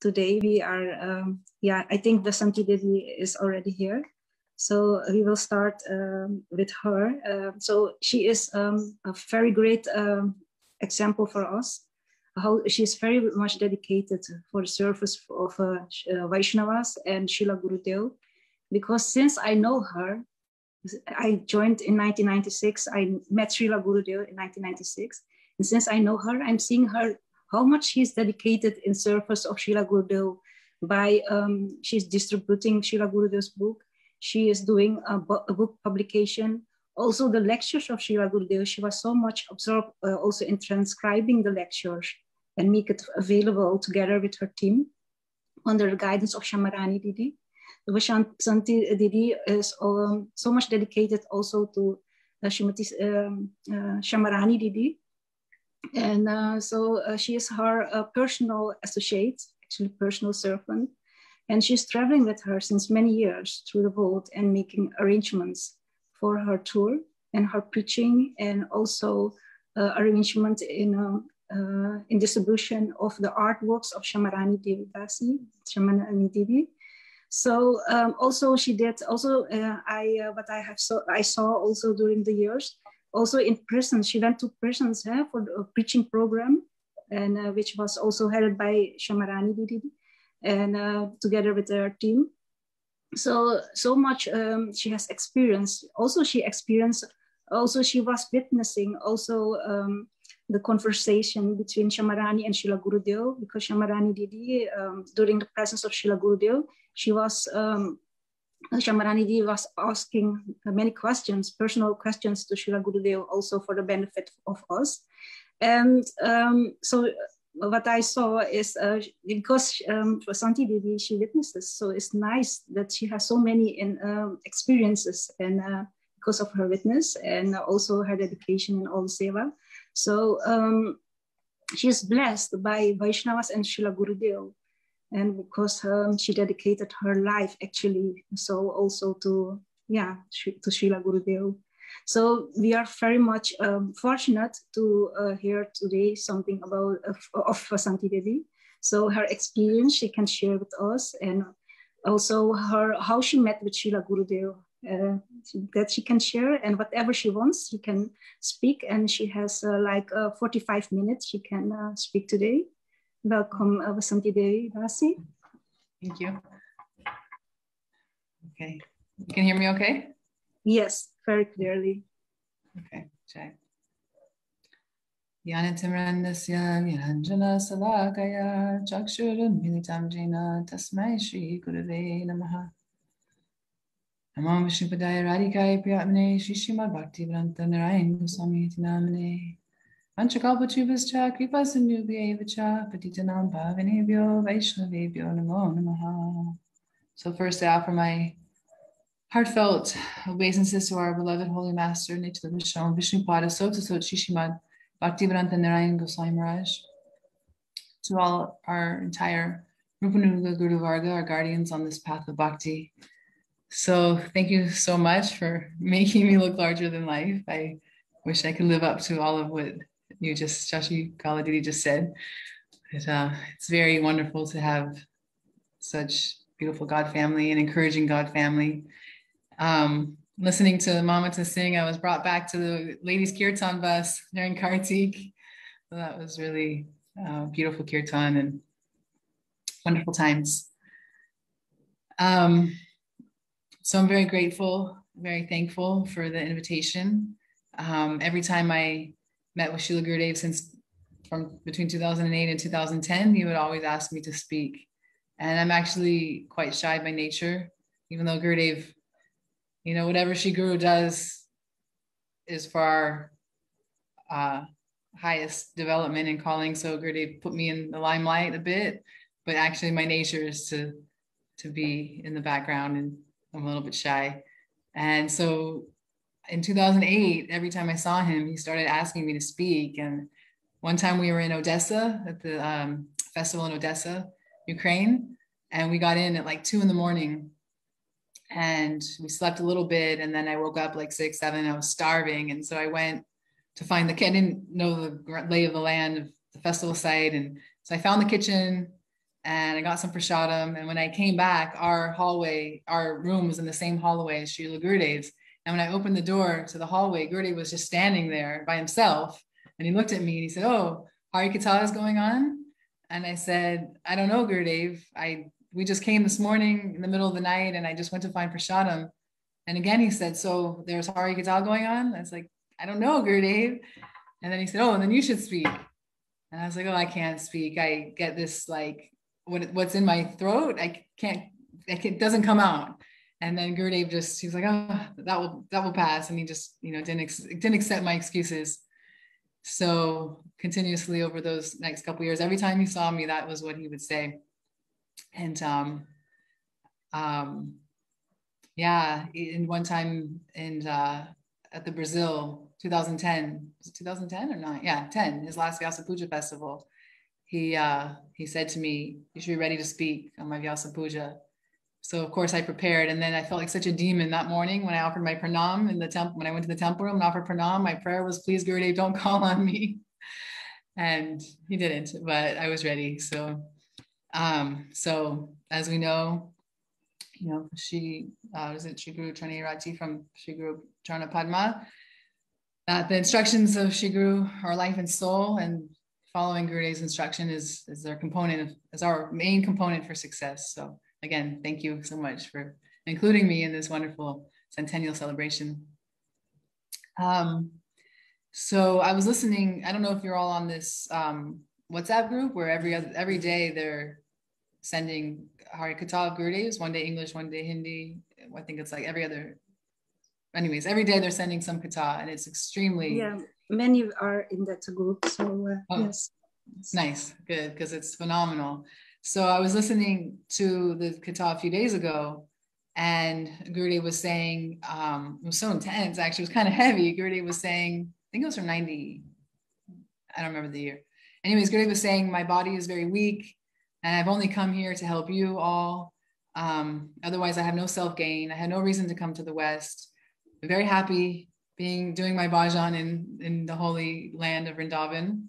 Today we are, um, yeah, I think Vasanti Devi is already here. So we will start um, with her. Uh, so she is um, a very great um, example for us. How she's very much dedicated for the service of uh, uh, Vaishnavas and Srila Gurudev. Because since I know her, I joined in 1996. I met Srila Gurudev in 1996. And since I know her, I'm seeing her how much she's dedicated in service of Srila Gurudev by um, she's distributing Srila Gurudev's book. She is doing a, bu- a, book publication. Also the lectures of Srila Gurudev, she was so much absorbed uh, also in transcribing the lectures and make it available together with her team under the guidance of Shamarani Didi. Santi Didi is um, so much dedicated also to uh, Shrimati um, uh, Shamarani Didi, and uh, so uh, she is her uh, personal associate, actually personal servant. And she's traveling with her since many years through the world and making arrangements for her tour and her preaching and also uh, arrangement in, um, uh, in distribution of the artworks of Shamarani Devi Dasi, Shamarani Devi. So um, also she did also uh, I what I have so I saw also during the years also in prison. She went to prisons eh, for the preaching program, and uh, which was also headed by Shamarani Didi, and uh, together with her team. So so much um, she has experienced. Also, she experienced. Also, she was witnessing also um, the conversation between Shamarani and Srila Gurudev because Shamarani Didi, um, during the presence of Srila Gurudev, she was Shamaranidhi was asking many questions, personal questions to Srila Gurudev also for the benefit of us. And um, so what I saw is uh, because um, for Santi Devi, she witnesses, so it's nice that she has so many in, um, experiences and uh, because of her witness and also her dedication in all seva. So um, she is blessed by Vaishnavas and Srila Gurudev and because um, she dedicated her life actually so also to yeah to Srila Gurudev. So we are very much um, fortunate to uh, hear today something about uh, of Santi Devi. So her experience she can share with us, and also her how she met with Srila Gurudev uh, that she can share, and whatever she wants, she can speak. And she has uh, like uh, 45 minutes she can uh, speak today. Welcome, uh, Vasanti Devi Dasi. Thank you. Okay. You can hear me okay? Yes, very clearly. Okay, Jai. Yanatimrandasya Niranjana Salakaya Chakshurun Militam Jena Tasmai Shri Gurave Namaha Namo Vishnupadaya Radhikai Priyatmane Shri Patitanam namo namaha. So first I offer my heartfelt obeisances to our beloved Holy Master, Nitya Vishnu Vishnupada Sotasot Shishimad Bhaktivedanta Narayan Goswami Maharaj, to all our entire Rupanuga Guru Varga, our guardians on this path of bhakti. So thank you so much for making me look larger than life. I wish I could live up to all of what you just Shashikala Didi just said. It, uh, it's very wonderful to have such beautiful God family and encouraging God family. Um, listening to Mama to sing, I was brought back to the ladies kirtan bus during Kartik. So that was really uh, beautiful kirtan and wonderful times. Um, so I'm very grateful, very thankful for the invitation. Um, every time I met with Srila Gurudev since from between 2008 and 2010, he would always ask me to speak. And I'm actually quite shy by nature, even though Gurudev, you know, whatever Shri Guru does is for our uh, highest development and calling. So Gurudev put me in the limelight a bit, but actually my nature is to to be in the background and I'm a little bit shy. And so in 2008, every time I saw him, he started asking me to speak. And one time we were in Odessa at the um, festival in Odessa, Ukraine, and we got in at like two in the morning and we slept a little bit. And then I woke up like six, seven, I was starving. And so I went to find the. I didn't know the lay of the land of the festival site. And so I found the kitchen and I got some prasadam. And when I came back, our hallway, our room was in the same hallway as Srila Gurudev's. And when I opened the door to the hallway, Gurudev was just standing there by himself. And he looked at me and he said, Oh, Hari Katha is going on? And I said, I don't know, Gurudev. I we just came this morning in the middle of the night and I just went to find prasadam. And again, he said, So there's Hari Katha going on? I was like, I don't know, Gurudev. And then he said, Oh, and then you should speak. And I was like, Oh, I can't speak. I get this like what what's in my throat. I can't, it doesn't come out. And then Gurudev just, he was like, Oh, that will, that will pass. And he just, you know, didn't, didn't accept my excuses. So continuously over those next couple years, every time he saw me, that was what he would say. And um, um, yeah, in one time in uh, at the Brazil 2010, was it 2010 or not? Yeah, 10, his last Vyasa Puja festival. He uh, he said to me, "You should be ready to speak on my Vyasa Puja." So of course I prepared, and then I felt like such a demon that morning when I offered my pranam in the temple. When I went to the temple room and offered pranam, my prayer was, "Please, Gurudev, don't call on me." And he didn't, but I was ready. So, um, so as we know, you know, she uh, was it Shri Guru Rati from Shri Guru Padma. The instructions of Guru are life and soul, and following Gurudev's instruction is is our component of, is our main component for success. So again, thank you so much for including me in this wonderful centennial celebration. Um, so I was listening. I don't know if you're all on this um, WhatsApp group where every other, every day they're sending Hari Katha Gurudevs, one day English, one day Hindi. I think it's like every other. Anyways, every day they're sending some kata, and it's extremely. Yeah, many are in that group. So uh, oh, yes. Nice, good, because it's phenomenal. So I was listening to the kata a few days ago, and Gurudev was saying, um, it was so intense, actually, it was kind of heavy. Gurudev was saying, I think it was from 90, I don't remember the year. Anyways, Gurudev was saying, my body is very weak and I've only come here to help you all. Um, otherwise, I have no self gain. I had no reason to come to the West. I'm very happy being doing my bhajan in in the holy land of Vrindavan.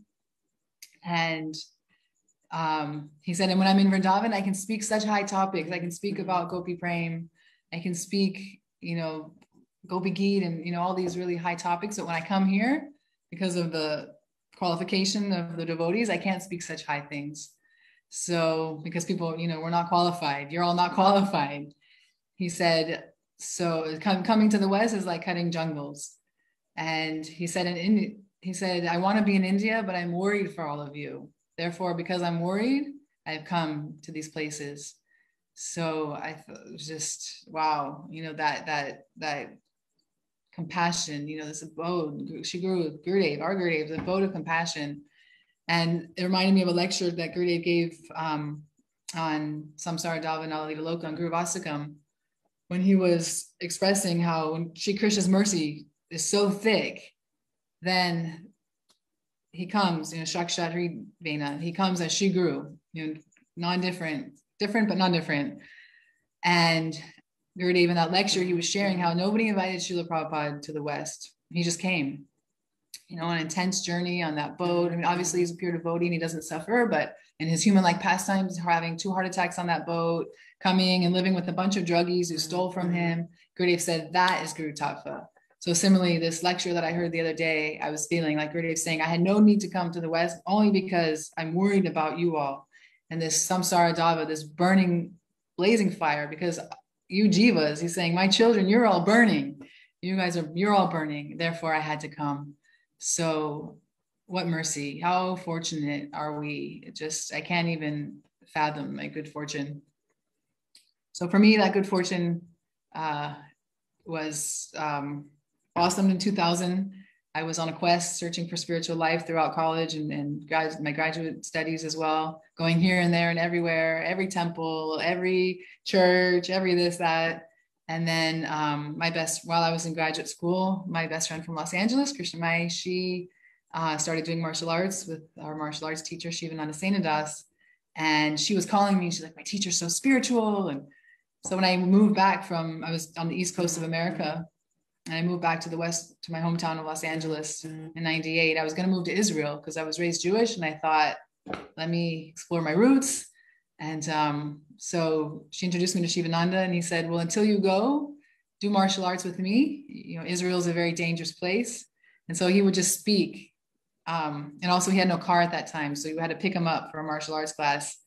And um, he said, and when I'm in Vrindavan, I can speak such high topics. I can speak about Gopi Prem. I can speak, you know, Gopi Geet and you know all these really high topics. But when I come here, because of the qualification of the devotees, I can't speak such high things. So, because people, you know, we're not qualified, you're all not qualified. He said, so coming to the West is like cutting jungles. And he said, in he said, I want to be in India, but I'm worried for all of you. Therefore, because I'm worried, I've come to these places. So I was just wow, you know, that that that compassion, you know, this abode, Shri Guru, Gurudev, our Gurudev, the abode of compassion and it reminded me of a lecture that Gurudev gave um, on Samsara Davanali Loka on Gurvashtakam when he was expressing how when Sri Krishna's mercy is so thick, then he comes, you know, Shakshat Vena, he comes as Shri Guru, you know, non-different, different but non-different. And Gurudev in that lecture, he was sharing how nobody invited Srila Prabhupada to the West. He just came you know, on an intense journey on that boat. I mean, obviously he's a pure devotee and he doesn't suffer, but in his human-like pastimes, having two heart attacks on that boat, coming and living with a bunch of druggies who stole from him, Gurudev said that is Guru Tattva. So similarly, this lecture that I heard the other day, I was feeling like Gurudev saying, I had no need to come to the West only because I'm worried about you all. And this samsara dava, this burning, blazing fire, because you jivas, he's saying, my children, you're all burning. You guys are, you're all burning. Therefore, I had to come. So, what mercy! How fortunate are we? It just, I can't even fathom my good fortune. So, for me, that good fortune uh, was um, blossomed in 2000. I was on a quest searching for spiritual life throughout college and, and grad, my graduate studies as well, going here and there and everywhere, every temple, every church, every this, that. And then um, my best, while I was in graduate school, my best friend from Los Angeles, Krishna Mai, she uh, started doing martial arts with our martial arts teacher, Shivananda Senadas. And she was calling me, she's like, my teacher's so spiritual. And so when I moved back from, I was on the East Coast of America, and I moved back to the West, to my hometown of Los Angeles in 98. I was going to move to Israel because I was raised Jewish. And I thought, let me explore my roots. And um, so she introduced me to Shivananda and he said, well, until you go do martial arts with me, you know, Israel is a very dangerous place. And so he would just speak. Um, and also he had no car at that time. So you had to pick him up for a martial arts class.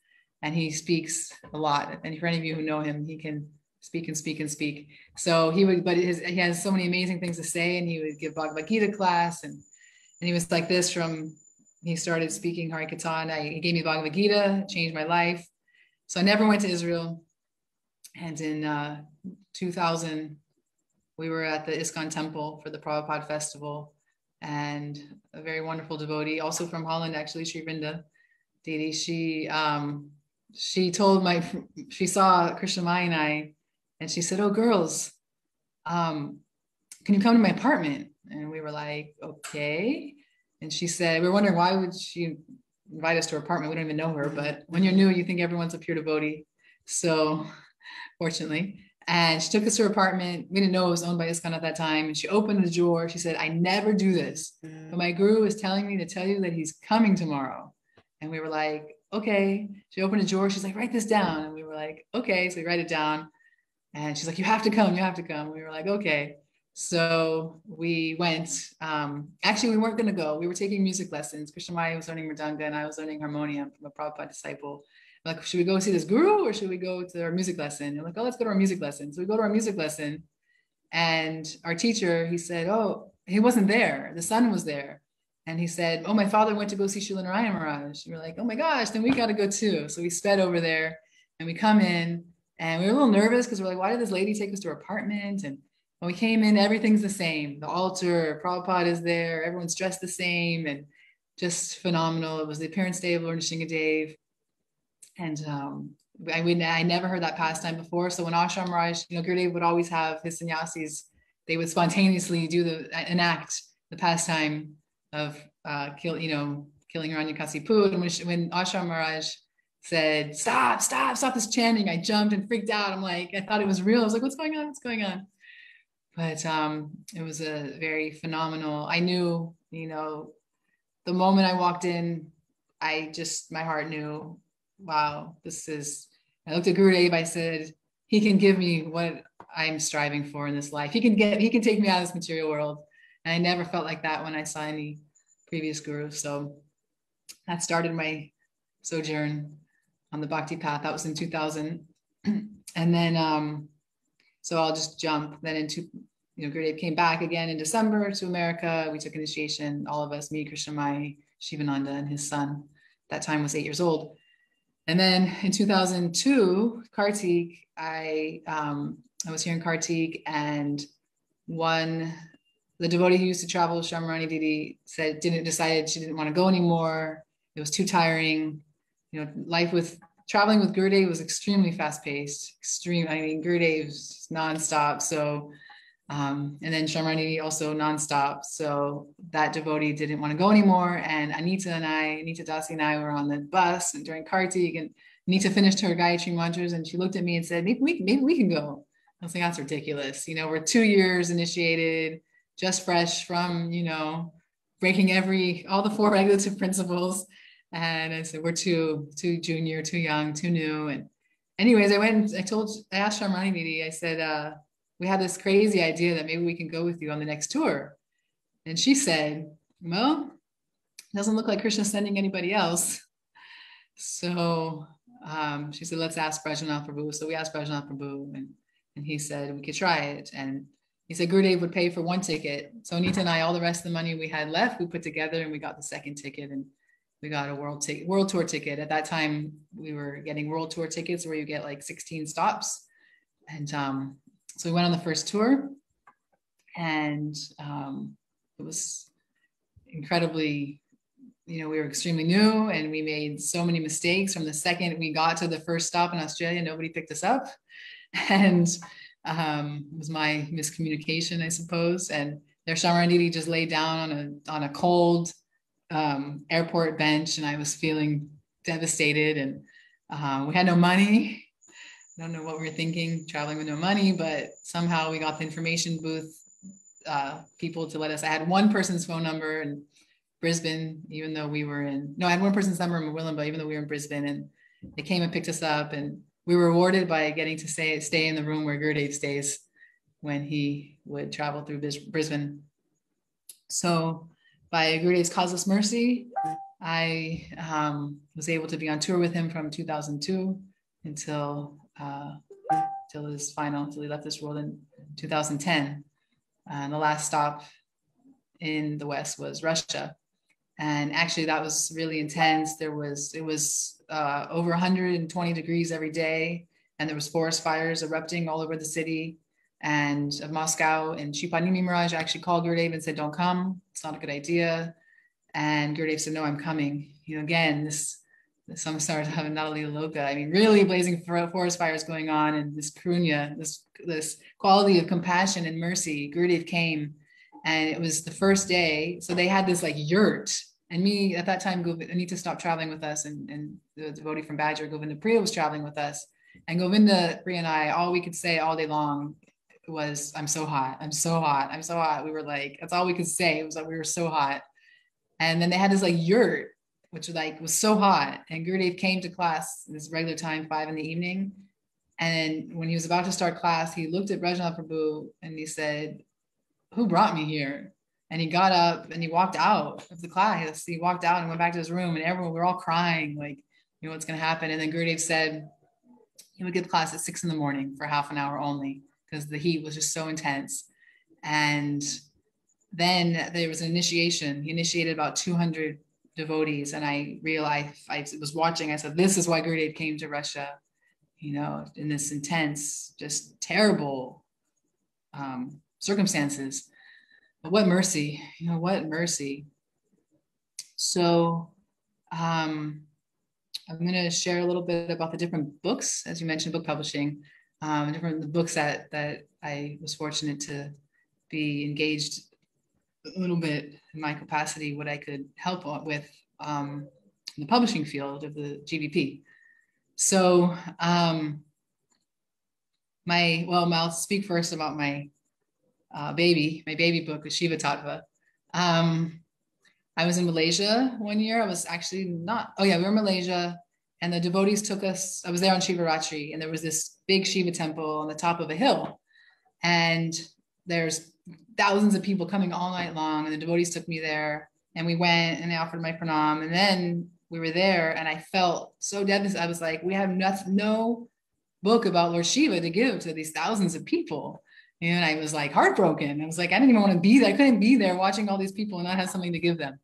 And he speaks a lot. And for any of you who know him, he can speak and speak and speak. So he would, but his, he has so many amazing things to say, and he would give Bhagavad Gita class, and and he was like this from he started speaking Harikatan. I, he gave me Bhagavad Gita, changed my life. So I never went to Israel. And in uh, 2000, we were at the ISKCON temple for the Prabhupada festival, and a very wonderful devotee, also from Holland, actually, Sri Vrinda Didi. She um, she told my she saw Krishna Mai and I and she said, "Oh, girls, um, can you come to my apartment?" And we were like, "Okay." And she said, "We are wondering why would she invite us to her apartment? We don't even know her, but when you're new, you think everyone's a pure devotee." So, fortunately, and she took us to her apartment. We didn't know it was owned by ISKCON at that time. And she opened the drawer. She said, I never do this. But my guru is telling me to tell you that he's coming tomorrow. And we were like, okay. She opened a drawer. She's like, write this down. And we were like, okay. So we write it down. And she's like, you have to come, you have to come. We were like, okay. So we went. Um, actually, we weren't going to go. We were taking music lessons. Krishna Mai was learning Mridanga and I was learning harmonium from a Prabhupada disciple. I'm like, should we go see this guru or should we go to our music lesson? And like, oh, let's go to our music lesson. So we go to our music lesson. And our teacher, he said, oh, he wasn't there. The son was there. And he said, oh, my father went to go see Srila Narayan Maharaj. We we're like, oh my gosh, then we got to go too. So we sped over there and we come in and we were a little nervous because we're like, why did this lady take us to her apartment? And when we came in, everything's the same. The altar, Prabhupada is there, everyone's dressed the same and just phenomenal. It was the appearance day of Lord Nrsingadev. And um, I, would, I never heard that pastime before. So when Ashram Maharaj, you know, Gurudev would always have his sannyasis, they would spontaneously do the enact the pastime of uh, kill, you know, killing Hiranyakasipu. And when, when Ashram Maharaj said, stop, stop, stop this chanting. I jumped and freaked out. I'm like, I thought it was real. I was like, what's going on? What's going on? But um, it was a very phenomenal. I knew, you know, the moment I walked in, I just, my heart knew, wow, this is, I looked at Guru Gurudev, I said, he can give me what I'm striving for in this life. He can get, he can take me out of this material world. And I never felt like that when I saw any previous guru. So that started my sojourn on the bhakti path. That was in 2000. and then, um, so I'll just jump. Then into, you know, Gurudev came back again in December to America. We took initiation, all of us, me, Krishnamai, Shivananda, and his son. That time was eight years old. And then in 2002, Kartik, I um, I was here in Kartik, and one the devotee who used to travel with Shamarani Didi said didn't decided she didn't want to go anymore. It was too tiring you know, life with traveling with Gurudev was extremely fast paced, extreme. I mean, Gurudev's nonstop. So, um, and then Shamarani also nonstop. So that devotee didn't want to go anymore. And Anita and I, Anita Dasi and I were on the bus and during Kartik and Anita finished her Gayatri mantras and she looked at me and said, maybe we, maybe we can go. I was like, that's ridiculous. You know, we're two years initiated, just fresh from, you know, breaking every, all the four regulative principles and I said, we're too, too junior, too young, too new. And anyways, I went I told, I asked Shamrani Didi, I said, uh, we had this crazy idea that maybe we can go with you on the next tour. And she said, well, doesn't look like Krishna's sending anybody else. So um, she said, let's ask Brajanath Prabhu. So we asked Brajanath Prabhu and, and he said, we could try it. And he said Gurudev would pay for one ticket. So Anita and I, all the rest of the money we had left, we put together and we got the second ticket. And we got a world world tour ticket. At that time, we were getting world tour tickets where you get like 16 stops. And um, so we went on the first tour, and um, it was incredibly, you know, we were extremely new and we made so many mistakes. From the second we got to the first stop in Australia, nobody picked us up. And um, it was my miscommunication, I suppose. And their Shamaranditi just laid down on a on a cold um, airport bench and I was feeling devastated and uh, we had no money. I don't know what we were thinking traveling with no money, but somehow we got the information booth uh, people to let us. I had one person's phone number in Brisbane, even though we were in, no, I had one person's number in Murwillumbah, even though we were in Brisbane. And they came and picked us up. And we were rewarded by getting to stay, stay in the room where Gurudev stays when he would travel through Brisbane. So by Gurudev's causeless mercy, I um, was able to be on tour with him from 2002 until uh, till his final, until he left this world in 2010. And the last stop in the West was Russia. And actually, that was really intense. There was it was uh, over 120 degrees every day, and there was forest fires erupting all over the city and of Moscow. And Shri Maharaj actually called Gurudev and said, "Don't come. It's not a good idea." And Gurudev said, "No, I'm coming." You know, again, this the samsara of Nalali Loka. I mean, really blazing forest fires going on, and this karunya, this this quality of compassion and mercy. Gurudev came and it was the first day. So they had this like yurt. And me at that time, Anita stopped traveling with us, and, and the devotee from Badger, Govinda Priya, was traveling with us. And Govinda Priya and I, all we could say all day long was, I'm so hot. I'm so hot. I'm so hot. We were like, that's all we could say. It was like we were so hot. And then they had this like yurt, which like was so hot. And Gurudev came to class this regular time, five in the evening. And when he was about to start class, he looked at Brajnath Prabhu and he said, who brought me here? And he got up and he walked out of the class. He walked out and went back to his room, and everyone we are all crying, like, you know, what's going to happen? And then Gurudev said he would give class at six in the morning for half an hour only because the heat was just so intense. And then there was an initiation. He initiated about 200 devotees, and I realized I was watching. I said, "This is why Gurudev came to Russia." You know, in this intense, just terrible um, circumstances. But what mercy, you know, what mercy. So um, I'm going to share a little bit about the different books, as you mentioned, book publishing, um, different the books that that I was fortunate to be engaged a little bit in my capacity, what I could help with um, in the publishing field of the GVP. So um, my well, I'll speak first about my uh, baby, my baby book was Shiva Tattva. Um, I was in Malaysia one year. I was actually not, oh yeah, we were in Malaysia and the devotees took us, I was there on Shivaratri and there was this big Shiva temple on the top of a hill. And there's thousands of people coming all night long. And the devotees took me there and we went and they offered my pranam. And then we were there and I felt so devastated. I was like, we have no, no book about Lord Shiva to give to these thousands of people and I was like heartbroken. I was like, I didn't even want to be there. I couldn't be there watching all these people and not have something to give them.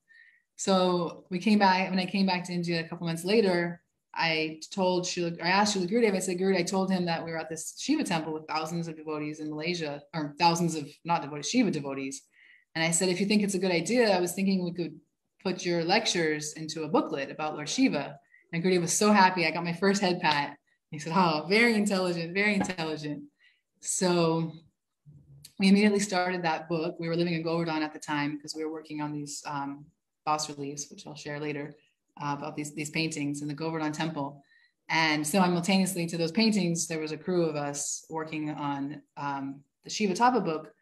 So we came back. When I came back to India a couple months later, I told Srila, I asked Srila Gurudev, I said, Gurudev, I told him that we were at this Shiva temple with thousands of devotees in Malaysia, or thousands of not devotees, Shiva devotees. And I said, if you think it's a good idea, I was thinking we could put your lectures into a booklet about Lord Shiva. And Gurudev was so happy. I got my first head pat. He said, oh, very intelligent, very intelligent. So we immediately started that book. We were living in Govardhan at the time because we were working on these um, reliefs, which I'll share later, about these, these paintings in the Govardhan temple. And simultaneously to those paintings, there was a crew of us working on um, the Shiva Tattva book.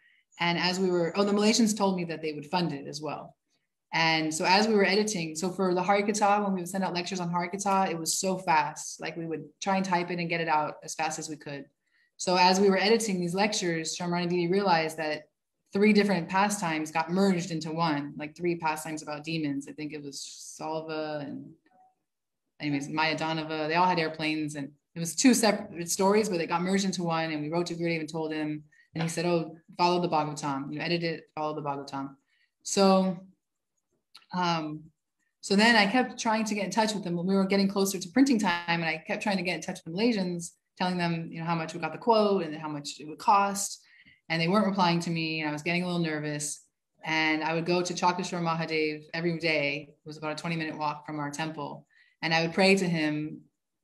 And as we were, oh, the Malaysians told me that they would fund it as well. And so as we were editing, so for the Harikatha, when we would send out lectures on Harikatha, it was so fast. Like we would try and type it and get it out as fast as we could. So as we were editing these lectures, Shamrani Didi realized that three different pastimes got merged into one, like three pastimes about demons. I think it was Salva and anyways, Maya Danava. They all had airplanes and it was two separate stories, but they got merged into one. And we wrote to Gurudev and told him, and he said, oh, follow the Bhagavatam. You edit it, follow the Bhagavatam. So, um, so then I kept trying to get in touch with them when we were getting closer to printing time, and I kept trying to get in touch with the Malaysians telling them, you know, how much we got the quote and how much it would cost. And they weren't replying to me. And I was getting a little nervous. And I would go to Chakleshwar Mahadev every day. It was about a 20 minute walk from our temple. And I would pray to him,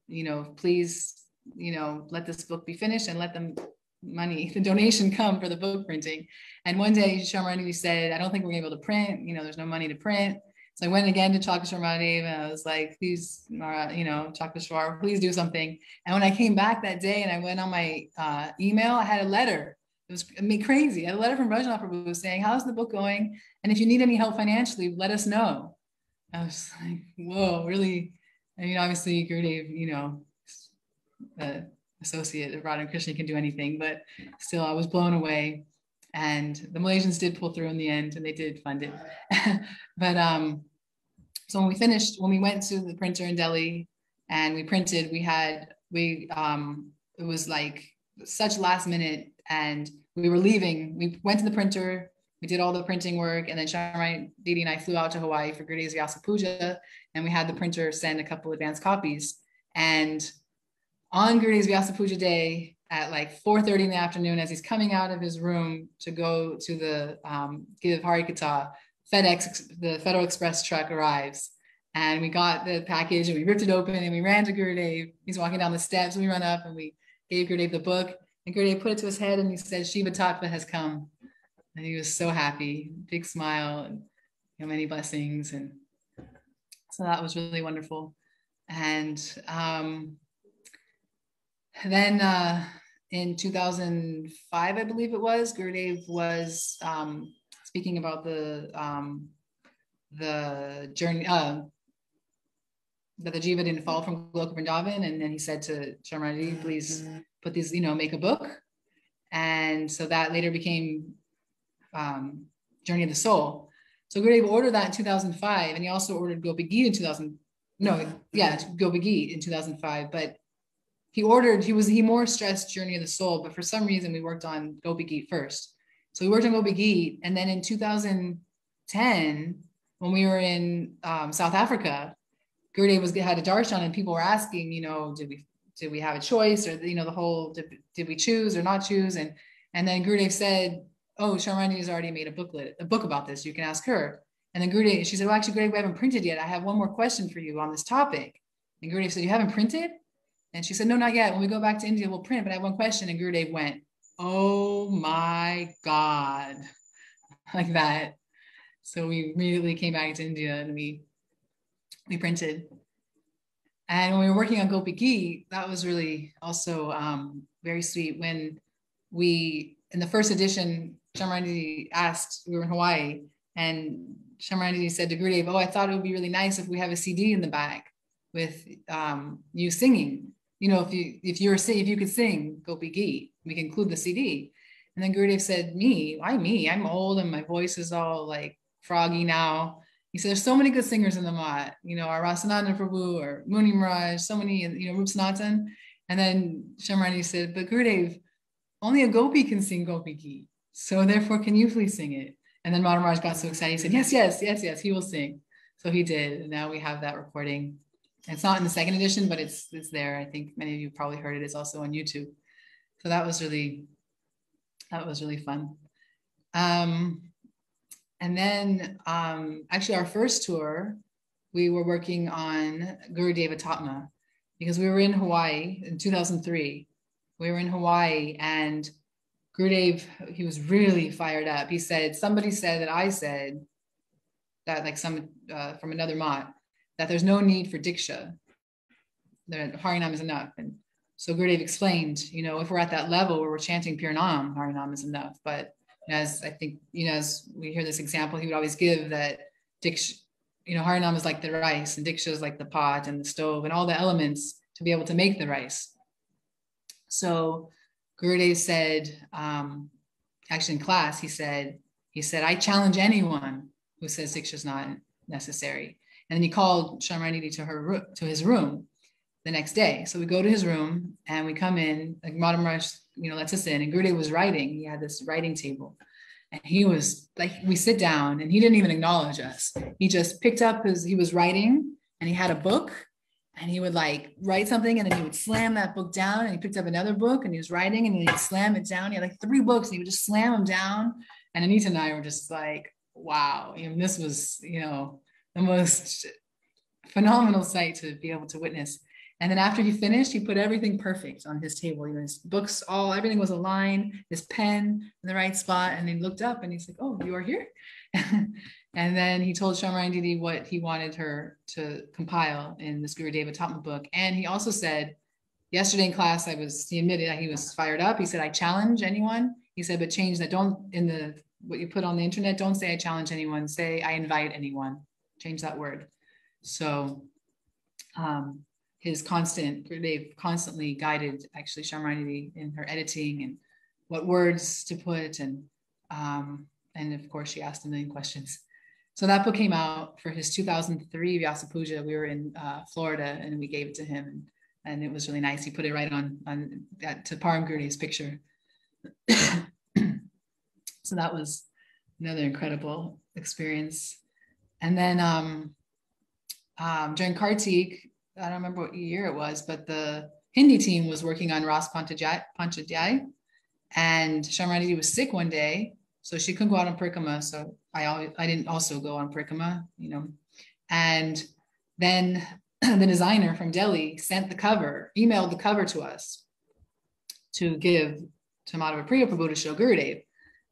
you know, please, you know, let this book be finished and let them money, the donation come for the book printing. And one day Shamarani said, I don't think we're gonna be able to print, you know, there's no money to print. So I went again to Chakleshwar Mahadev and I was like, please, Mara, you know, Chakleshwar, please do something. And when I came back that day and I went on my uh, email, I had a letter It was I mean, crazy. A letter from Brajnath Prabhu saying, How's the book going? And if you need any help financially, let us know. I was like, Whoa, really? I mean, obviously, Gurudev, you know, uh, associate of Radha Krishna can do anything, but still, I was blown away. And the Malaysians did pull through in the end, and they did fund it. but um, so when we finished, when we went to the printer in Delhi and we printed, we had we um, it was like such last minute, and we were leaving. We went to the printer, we did all the printing work, and then Sharma Didi and I flew out to Hawaii for Gurdev's Vyasa Puja, and we had the printer send a couple advance copies. And on Gurdev's Vyasa Puja day at like 4.30 in the afternoon, as he's coming out of his room to go to the um, give Harikatha, FedEx, the Federal Express truck arrives. And we got the package and we ripped it open and we ran to Gurudev. He's walking down the steps. We run up and we gave Gurudev the book. And Gurudev put it to his head and he said, Shiva Tattva has come. And he was so happy, big smile, and you know, many blessings. And so that was really wonderful. And um, then uh, in 2005, I believe it was, Gurudev was um, speaking about the um, the journey, uh, that the jiva didn't fall from Goloka Vrindavan. And then he said to Sharmadi, please put these, you know, make a book. And so that later became um, Journey of the Soul. So Gurudev ordered that in 2005. And he also ordered Gopi Geet in 2000. No, yeah, Gopi Geet in 2005. But he ordered, he was, he more stressed Journey of the Soul. But for some reason, we worked on Gopi Geet first. So we worked on Gopi Geet. And then in 2010, when we were in um, South Africa, Gurudev was had a darshan and people were asking, you know, did we did we have a choice or you know the whole did, did we choose or not choose and and then Gurudev said, oh, Sharmani has already made a booklet a book about this. You can ask her. And then Gurudev she said, well, actually, Gurudev, we haven't printed yet. I have one more question for you on this topic. And Gurudev said, you haven't printed? And she said, no, not yet. When we go back to India, we'll print. But I have one question. And Gurudev went, oh my God, like that. So we immediately came back to India and we we printed. And when we were working on Gopi Geet, that was really also um, very sweet. When we, in the first edition, Shamarandi asked, we were in Hawaii, and Shamarandi said to Gurudev, oh, I thought it would be really nice if we have a CD in the back with um, you singing. You know, if you if you're if you could sing Gopi Geet, we can include the CD. And then Gurudev said, me, why me? I'm old and my voice is all like froggy now. He said, there's so many good singers in the mat, you know, our Rasananda Prabhu or Muni Maharaj, so many, you know, Rup Sanatan. And then Shamrani said, but Gurudev, only a gopi can sing Gopi Geet. So therefore, can you please sing it? And then Maharaj got so excited. He said, yes, yes, yes, yes, he will sing. So he did. And now we have that recording. It's not in the second edition, but it's it's there. I think many of you probably heard it. It's also on YouTube. So that was really, that was really fun. Um, and then um, actually our first tour, we were working on Guru Deva Devatatma because we were in Hawaii in 2003. We were in Hawaii and Gurudev, he was really fired up. He said, somebody said that I said that like some uh, from another mat, that there's no need for Diksha. That Harinam is enough. And so Gurudev explained, you know, if we're at that level where we're chanting Pure Nam, Harinam is enough. But as I think, you know, as we hear this example, he would always give that Diksha, you know, Harinam is like the rice and Diksha is like the pot and the stove and all the elements to be able to make the rice. So Gurudev said, um, actually in class, he said, he said, I challenge anyone who says Diksha is not necessary. And then he called Sharmaniti to her to his room the next day. So we go to his room and we come in, like Madam Rush, you know, lets us in. And Gurudev was writing. He had this writing table. And he was like, we sit down and he didn't even acknowledge us. He just picked up his, he was writing and he had a book and he would like write something and then he would slam that book down and he picked up another book and he was writing and he'd slam it down. He had like three books and he would just slam them down. And Anita and I were just like, wow, you know, this was, you know, the most phenomenal sight to be able to witness. And then after he finished, he put everything perfect on his table. You know, his books, all everything was aligned, his pen in the right spot. And he looked up and he's like, Oh, you are here. and then he told Shamrani Didi what he wanted her to compile in this Guru Devatatma book. And he also said, yesterday in class, I was, he admitted that he was fired up. He said, I challenge anyone, He said, but change that. Don't in the what you put on the internet. Don't say I challenge anyone. Say I invite anyone. Change that word. So um, his constant, they've constantly guided actually Shamrani in her editing and what words to put and um, and of course she asked a million questions. So that book came out for his 2003 Vyasa Puja. We were in uh, Florida and we gave it to him and, and, it was really nice. He put it right on on that to Param Gurudev's picture. so that was another incredible experience. And then um, um, during Kartik, I don't remember what year it was, but the Hindi team was working on Ras Panchadhyay, and Shamrani was sick one day, so she couldn't go out on Parikrama. So I I didn't also go on Parikrama, you know. And then the designer from Delhi sent the cover, emailed the cover to us to give to Madhava Priya Prabhu to show Gurudev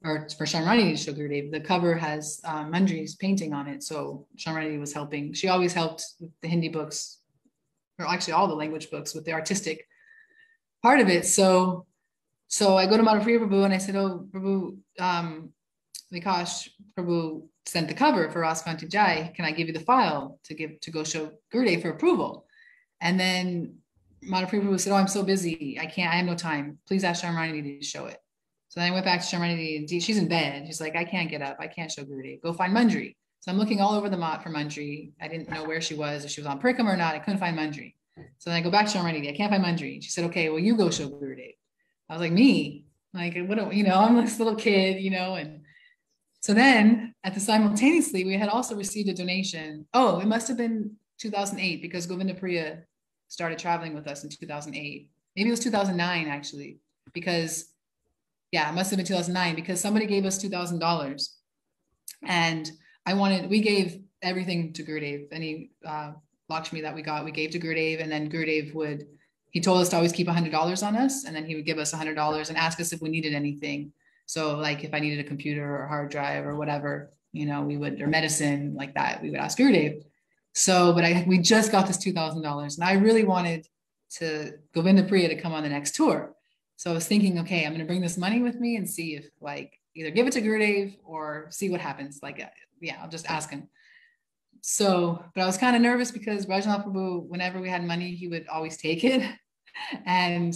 or for Shamrani to show Gurudev. The cover has um, Manjri's painting on it. So Shamrani was helping. She always helped with the Hindi books or actually all the language books with the artistic part of it. So, so I go to Madhapriya Prabhu and I said, oh, Prabhu, um, Vikash Prabhu sent the cover for Ras Panchadhyay. Can I give you the file to give to go show Gurudev for approval? And then Madhapriya Prabhu said, oh, I'm so busy. I can't, I have no time. Please ask Sharmani to show it. So then I went back to Sharmani. She's in bed. She's like, I can't get up. I can't show Gurudev. Go find Manjri. So I'm looking all over the mat for Manjri. I didn't know where she was, if she was on Prikam or not. I couldn't find Manjri. So then I go back to Sharmani. I can't find Manjri. She said, okay, well, you go show Gurudev. I was like, me? Like, what, do, you know, I'm this little kid, you know, and so then at the simultaneously, we had also received a donation. Oh, it must have been 2008 because Govinda Priya started traveling with us in 2008. Maybe it was 2009 actually, because yeah, it must have been 2009 because somebody gave us $2,000 and I wanted, we gave everything to Gurudev. Any uh, Lakshmi that we got, we gave to Gurudev. And then Gurudev would, he told us to always keep $100 on us. And then he would give us $100 and ask us if we needed anything. So, like if I needed a computer or a hard drive or whatever, you know, we would, or medicine like that, we would ask Gurudev. So, but I, we just got this $2,000 and I really wanted to Govinda Priya to come on the next tour. So I was thinking, okay, I'm going to bring this money with me and see if like either give it to Gurudev or see what happens. Like yeah, I'll just ask him. So, but I was kind of nervous because Brajnath Prabhu, whenever we had money, he would always take it. and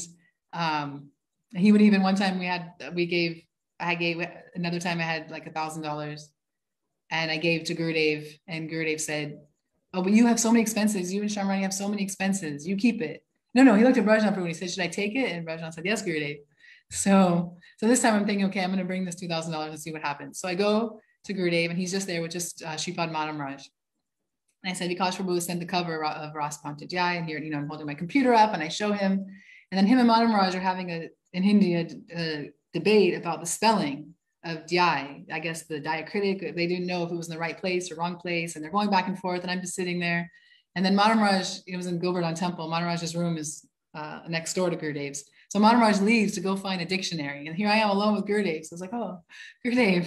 um, he would even one time we had, we gave, I gave another time I had like a thousand dollars and I gave to Gurudev and Gurudev said, oh, but you have so many expenses. You and Shamrani have so many expenses. You keep it. No, no, he looked at Brajnath Prabhu and he said, should I take it? And Brajnath said, yes, Gurudev. So, so this time I'm thinking, okay, I'm going to bring this $2,000 and see what happens. So I go to Gurudev, and he's just there with just uh, Shripad Madam Raj. And I said, Vikash Prabhu sent the cover of Ras Panchadhyay, and here, you know, I'm holding my computer up and I show him. And then him and Madam Raj are having a, in Hindi, a, a debate about the spelling of Dhyay. I guess the diacritic, they didn't know if it was in the right place or wrong place. And they're going back and forth, and I'm just sitting there. And then Madam Raj, it was in Govardhan Temple. Madam Raj's room is uh, next door to Gurudev's. So Madam Raj leaves to go find a dictionary. And here I am alone with Gurudev. So I was like, oh, Gurudev,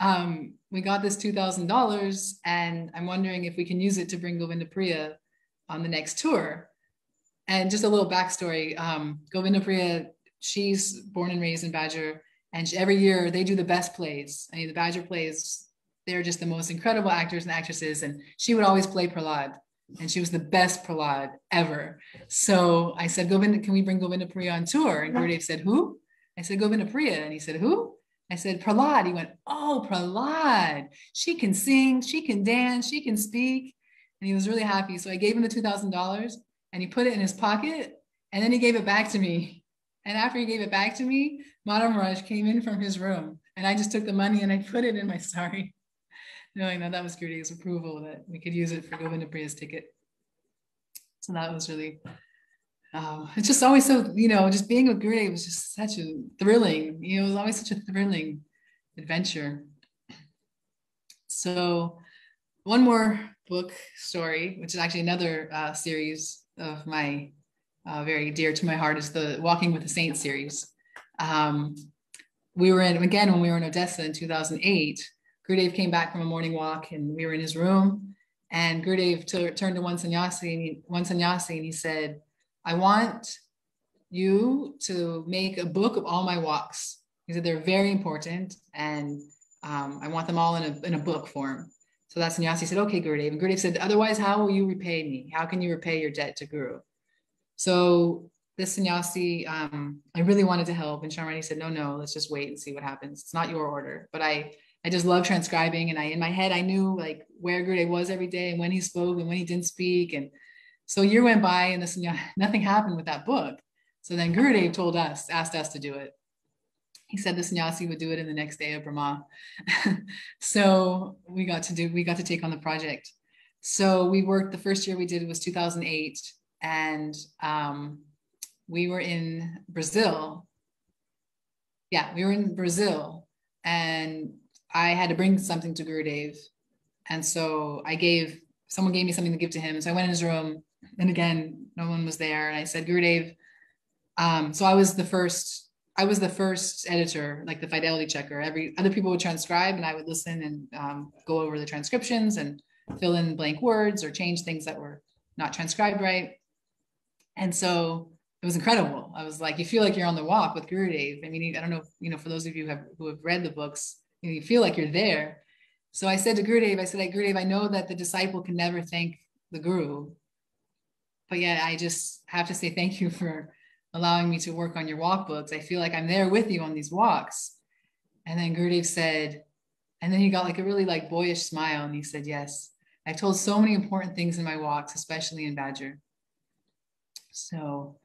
um, we got this $2,000 and I'm wondering if we can use it to bring Govinda Priya on the next tour. And just a little backstory, um, Govinda Priya, she's born and raised in Badger and every year they do the best plays. I mean, the Badger plays, they're just the most incredible actors and actresses. And she would always play Prahlad and she was the best Prahlad ever. So I said, Govinda, can we bring Govinda Priya on tour? And Gurudev said, who? I said, Govinda Priya. And he said, who? I said, Prahlad. He went, Oh, Prahlad. She can sing, she can dance, she can speak. And he was really happy. So I gave him the $2,000 and he put it in his pocket and then he gave it back to me. And after he gave it back to me, Madam Raj came in from his room and I just took the money and I put it in my sari, knowing that that was Gurudev's approval that we could use it for Govinda Priya's ticket. So that was really um, it's just always so you know just being with Gurudev was just such a thrilling you know it was always such a thrilling adventure. So one more book story which is actually another uh, series of my uh, very dear to my heart is the walking with the saints series. Um, we were in again when we were in odessa in 2008 Gurudev came back from a morning walk and we were in his room and Gurudev t- turned to one sannyasi and he, one sannyasi and he said I want you to make a book of all my walks. He said they're very important and um, I want them all in a, in a book form. So that sannyasi said, okay, Gurudev. And Gurudev said, otherwise, how will you repay me? How can you repay your debt to Guru? So this sannyasi, um, I really wanted to help. And Shamrani said, no, no, let's just wait and see what happens. It's not your order. But I, I just love transcribing. And I, in my head, I knew like where Gurudev was every day and when he spoke and when he didn't speak. And so a year went by and this, nothing happened with that book. So then Gurudev told us, asked us to do it. He said the sannyasi would do it in the next day of Brahma. so we got to do, we got to take on the project. So we worked, the first year we did was 2008. And um, we were in Brazil. Yeah, we were in Brazil. And I had to bring something to Gurudev. And so I gave, someone gave me something to give to him. So I went in his room. And again, no one was there. And I said, Gurudev, um, so I was the first, I was the first editor, like the fidelity checker. Every other people would transcribe, and I would listen and um, go over the transcriptions and fill in blank words or change things that were not transcribed right. And so it was incredible. I was like, you feel like you're on the walk with Gurudev. I mean, I don't know, if, you know, for those of you who have who have read the books, you, know, you feel like you're there. So I said to Gurudev, I said, hey, Gurudev, I know that the disciple can never thank the guru, but yeah, I just have to say thank you for allowing me to work on your walk books. I feel like I'm there with you on these walks. And then Gurudev said, and then he got like a really like boyish smile and he said, yes, I've told so many important things in my walks, especially in Badger. So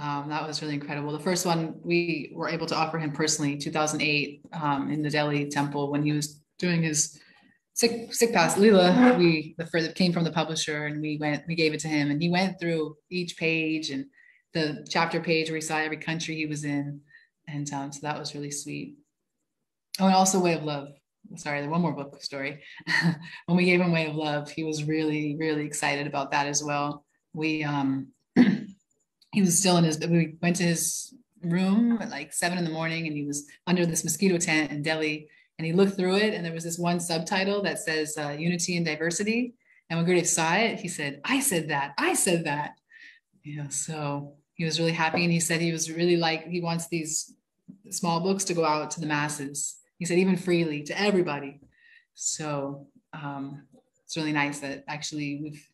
um, that was really incredible. The first one we were able to offer him personally, 2008, um, in the Delhi temple when he was doing his sick sick pass Lila. We the further came from the publisher and we went we gave it to him and he went through each page and the chapter page where he saw every country he was in. And um, so that was really sweet. Oh, and also Way of Love. Sorry, one more book story. when we gave him Way of Love, he was really, really excited about that as well. We, um, he was still in his, we went to his room at like seven in the morning and he was under this mosquito tent in Delhi and he looked through it and there was this one subtitle that says uh, unity and diversity. And when Gurudev saw it, he said, I said that, I said that. Yeah, so he was really happy and he said he was really like he wants these small books to go out to the masses he said even freely to everybody so um, it's really nice that actually we've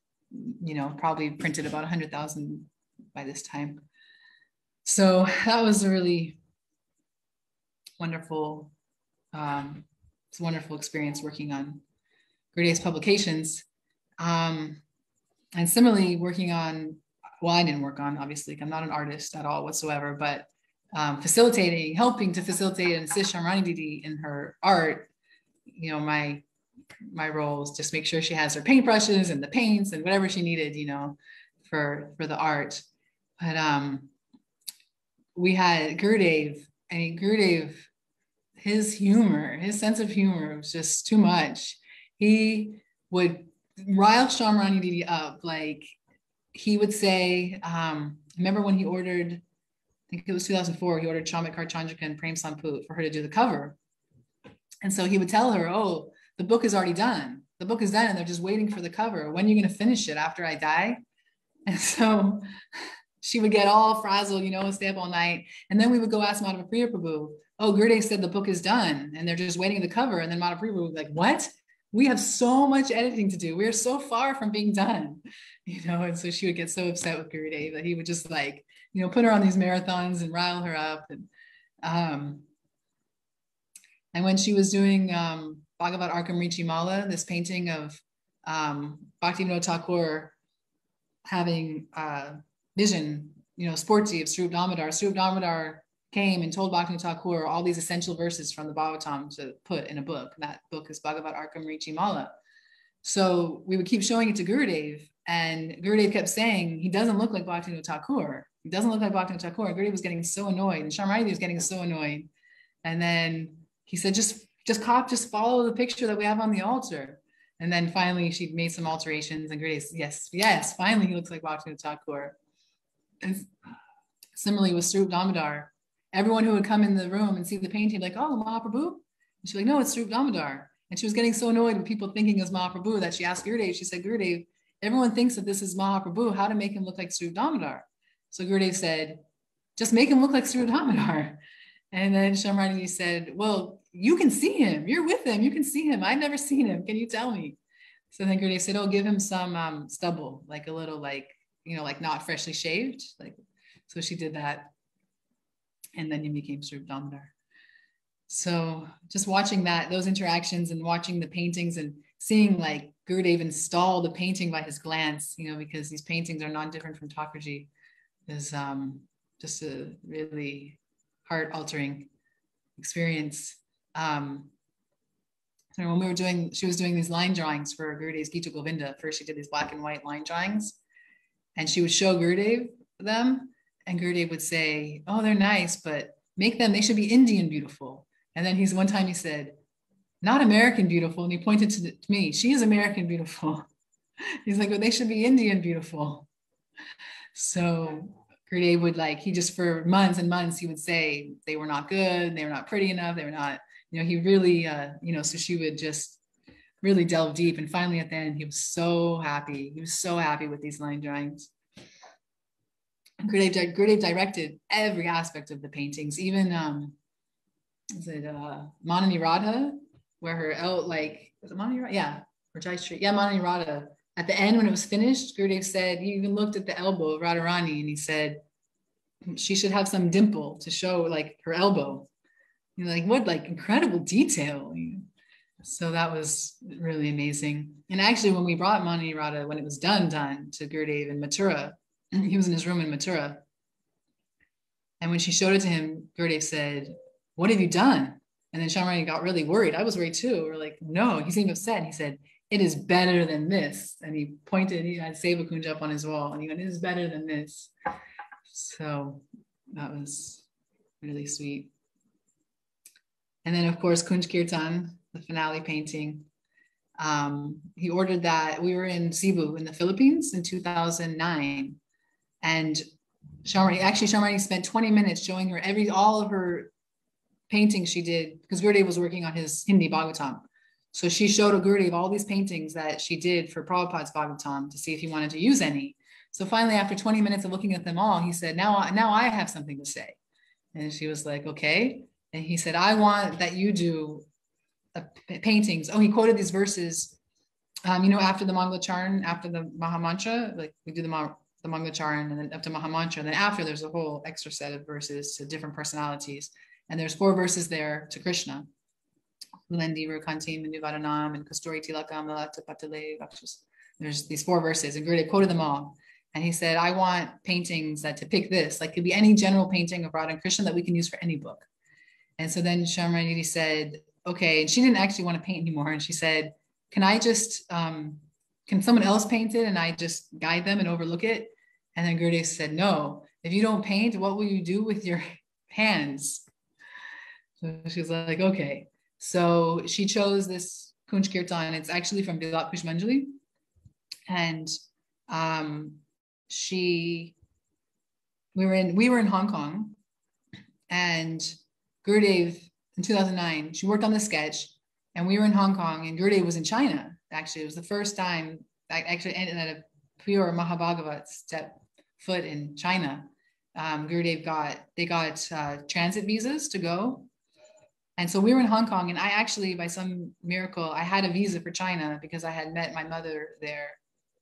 you know probably printed about 100000 by this time so that was a really wonderful um, it's a wonderful experience working on Gurudev's publications um, and similarly working on well, I didn't work on, obviously, I'm not an artist at all whatsoever, but um, facilitating, helping to facilitate and assist Shamrani Didi in her art, you know, my my role is just make sure she has her paintbrushes and the paints and whatever she needed, you know, for for the art. But um, we had Gurudev, I mean, Gurudev, his humor, his sense of humor was just too much. He would rile Shamrani Didi up like he would say, um, remember when he ordered, I think it was 2004, he ordered Chamit Chandrika and Prem Samput for her to do the cover. And so he would tell her, oh, the book is already done. The book is done and they're just waiting for the cover. When are you going to finish it after I die? And so she would get all frazzled, you know, and stay up all night. And then we would go ask Madhava Priya Prabhu, oh, Gurudev said the book is done and they're just waiting the cover. And then Priya would be like, what? We have so much editing to do. We're so far from being done you know, and so she would get so upset with Gurudev that he would just like, you know, put her on these marathons and rile her up. And um, and when she was doing um, Bhagavat Arka Marichi Mala, this painting of um, Bhaktivinoda Thakur having uh, vision, you know, sporty of Swarup Damodar, Damodar came and told Bhaktivinoda Thakur all these essential verses from the Bhagavatam to put in a book. And that book is Bhagavat Arka Marichi Mala. So we would keep showing it to Gurudev and Gurudev kept saying, he doesn't look like Bhaktivinoda Thakur. He doesn't look like Bhaktivinoda Thakur. Gurudev was getting so annoyed and Shamrani was getting so annoyed. And then he said, just, just cop, just follow the picture that we have on the altar. And then finally she made some alterations and Gurudev yes, yes, finally he looks like Bhaktivinoda Thakur. And similarly with Swarup Damodar, everyone who would come in the room and see the painting, like, oh, Mahaprabhu? And she's like, no, it's Swarup Damodar. And she was getting so annoyed with people thinking was Mahaprabhu that she asked Gurudev, she said, Gurudev, everyone thinks that this is Mahaprabhu, how to make him look like Swarup Damodar. So Gurudev said, just make him look like Sri Damodar. And then Shamrani said, well, you can see him. You're with him. You can see him. I've never seen him. Can you tell me? So then Gurudev said, oh, give him some um, stubble, like a little, like, you know, like not freshly shaved. Like, so she did that. And then he became Sri Damodar. So just watching that, those interactions and watching the paintings and seeing like Gurudev install the painting by his glance, you know, because these paintings are not different from Thakurji, is um, just a really heart altering experience. Um, so when we were doing, she was doing these line drawings for Gurudev's Gita Govinda. First, she did these black and white line drawings, and she would show Gurudev them, and Gurudev would say, "Oh, they're nice, but make them. They should be Indian beautiful." And then he's one time he said, not American beautiful. And he pointed to, to me, she is American beautiful. he's like, well, they should be Indian beautiful. So Gurudev would like, he just for months and months, he would say they were not good, they were not pretty enough, they were not, you know, he really, uh, you know, so she would just really delve deep. And finally at the end, he was so happy. He was so happy with these line drawings. Gurudev, Gurudev directed every aspect of the paintings, even um, is it uh, Manini Radha, where her out like was it Manini Radha? Yeah, or Jai Street. Yeah, Manini Radha. At the end, when it was finished, Gurudev said he even looked at the elbow of Radharani and he said she should have some dimple to show like her elbow. You like what like incredible detail. So that was really amazing. And actually, when we brought Manini Radha, when it was done, done to Gurudev in Mathura, he was in his room in Mathura. And when she showed it to him, Gurudev said, what have you done? And then Shamrani got really worried. I was worried too. We're like, no, he seemed upset. He said, it is better than this. And he pointed, he had Seva Kunj up on his wall and he went, it is better than this. So that was really sweet. And then of course, Kunj Kirtan, the finale painting. Um, he ordered that we were in Cebu in the Philippines in 2009. And Shamrani, actually Shamrani spent 20 minutes showing her every, all of her paintings she did because Gurudev was working on his Hindi Bhagavatam. So she showed a Gurudev all these paintings that she did for Prabhupada's Bhagavatam to see if he wanted to use any. So finally, after 20 minutes of looking at them all, he said, now, now I have something to say. And she was like, okay. And he said, I want that you do paintings. Oh, he quoted these verses, um, you know, after the Mangalacharan, after the Mahamantra, like we do the, the Mangalacharan and then up to Mahamantra. And then after there's a whole extra set of verses to different personalities. And there's four verses there to Krishna. Lendi Rukanti Manuvadanam and Kasturi Tilakam Patale There's these four verses, and Gurudev quoted them all. And he said, I want paintings that to pick this, like could be any general painting of Radha and Krishna that we can use for any book. And so then Shamranidhi said, okay, and she didn't actually want to paint anymore. And she said, can I just, um, can someone else paint it and I just guide them and overlook it? And then Gurudev said, no, if you don't paint, what will you do with your hands? So she's like, okay. So she chose this Kunj Kirtan. It's actually from Vilat Pushpanjali. And um, she, we were in, we were in Hong Kong and Gurudev in 2009, she worked on the sketch and we were in Hong Kong and Gurudev was in China. Actually, it was the first time I actually ended at a pure Mahabhagavat step foot in China. Um, Gurudev got, they got uh, transit visas to go and so we were in Hong Kong, and I actually, by some miracle, I had a visa for China because I had met my mother there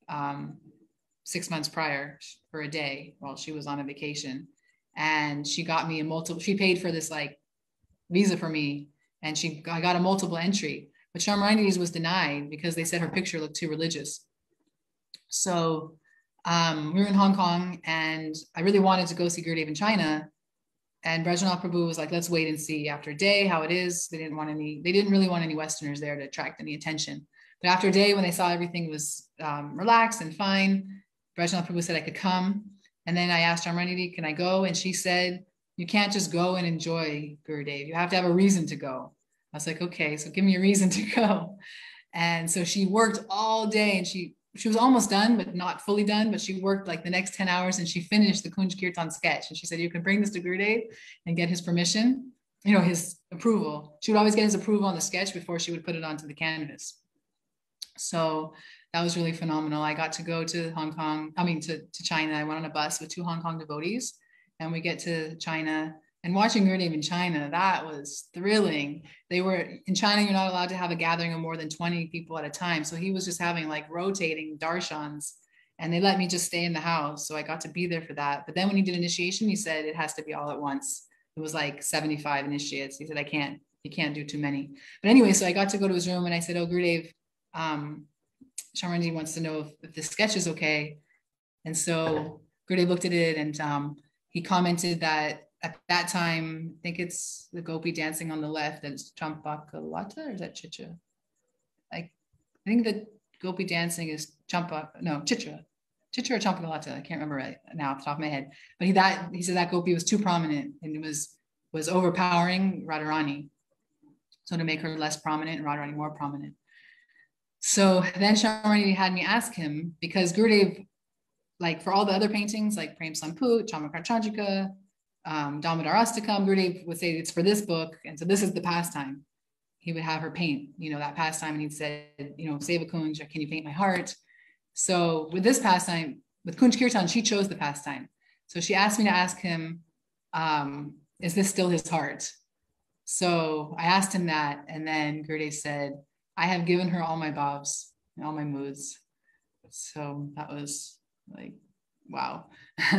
um, six months prior for a day while she was on a vacation. And she got me a multiple, she paid for this like visa for me, and she I got a multiple entry. But Shamrani's was denied because they said her picture looked too religious. So um, we were in Hong Kong, and I really wanted to go see Gurudev in China and Brajnath Prabhu was like, let's wait and see after a day how it is. They didn't want any, they didn't really want any Westerners there to attract any attention. But after a day, when they saw everything was um, relaxed and fine, Brajnath Prabhu said I could come. And then I asked Amranidhi, can I go? And she said, you can't just go and enjoy Gurudev. You have to have a reason to go. I was like, okay, so give me a reason to go. And so she worked all day and she she was almost done, but not fully done. But she worked like the next 10 hours and she finished the Kunj Kirtan sketch. And she said, You can bring this to Gurudev and get his permission, you know, his approval. She would always get his approval on the sketch before she would put it onto the canvas. So that was really phenomenal. I got to go to Hong Kong, I mean, to, to China. I went on a bus with two Hong Kong devotees. and we get to China and watching Gurudev in China, that was thrilling. They were in China, you're not allowed to have a gathering of more than 20 people at a time. So he was just having like rotating darshans and they let me just stay in the house. So I got to be there for that. But then when he did initiation, he said it has to be all at once. It was like 75 initiates. He said, I can't, you can't do too many. But anyway, so I got to go to his room and I said, Oh, Gurudev, um, wants to know if, if the sketch is okay. And so Gurudev looked at it and um, he commented that at that time, I think it's the gopi dancing on the left, and that's Champakalata or is that Chicha? Like, I think the gopi dancing is Champa, no, Chitra. Chitra or Champakalata, I can't remember right now off the top of my head. But he that he said that gopi was too prominent and it was was overpowering Radharani. So to make her less prominent and Radharani more prominent. So then Shamrani had me ask him because Gurudev, like for all the other paintings, like Prem Samput, Chamatkar Chandrika, um, Damodarastakam, Gurudev would say it's for this book. And so this is the pastime. He would have her paint, you know, that pastime. And he'd say, you know, Seva Kunj, can you paint my heart? So with this pastime, with Kunj Kirtan, she chose the pastime. So she asked me to ask him, um, is this still his heart? So I asked him that. And then Gurudev said, I have given her all my bobs, all my moods. So that was like, wow.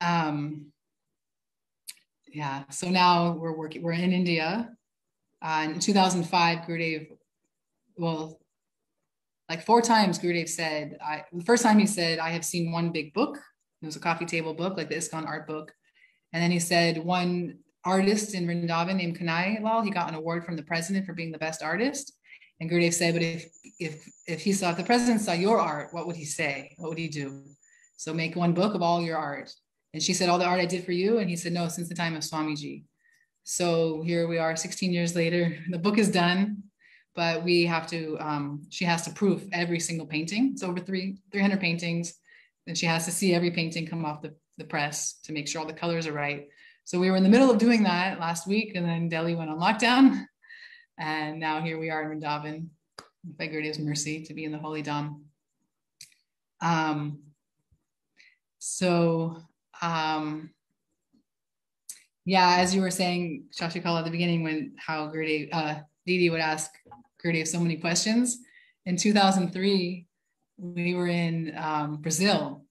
um, yeah, so now we're working, we're in India. Uh, in 2005, Gurudev, well, like four times Gurudev said, I, the first time he said, I have seen one big book. It was a coffee table book, like the ISKCON art book. And then he said, one artist in Vrindavan named Kanai Lal, he got an award from the president for being the best artist. And Gurudev said, but if, if, if he saw, if the president saw your art, what would he say? What would he do? So make one book of all your art. And she said, all the art I did for you. And he said, no, since the time of Swamiji. So here we are 16 years later. The book is done, but we have to, um, she has to proof every single painting. It's over three, 300 paintings. And she has to see every painting come off the, the press to make sure all the colors are right. So we were in the middle of doing that last week, and then Delhi went on lockdown. And now here we are in Vrindavan, by Gurudev's mercy, to be in the Holy Dham. Um, so um, yeah, as you were saying, Shashikala, at the beginning, when how Gurudev, uh, Didi would ask Gurudev so many questions. In 2003, we were in um, Brazil,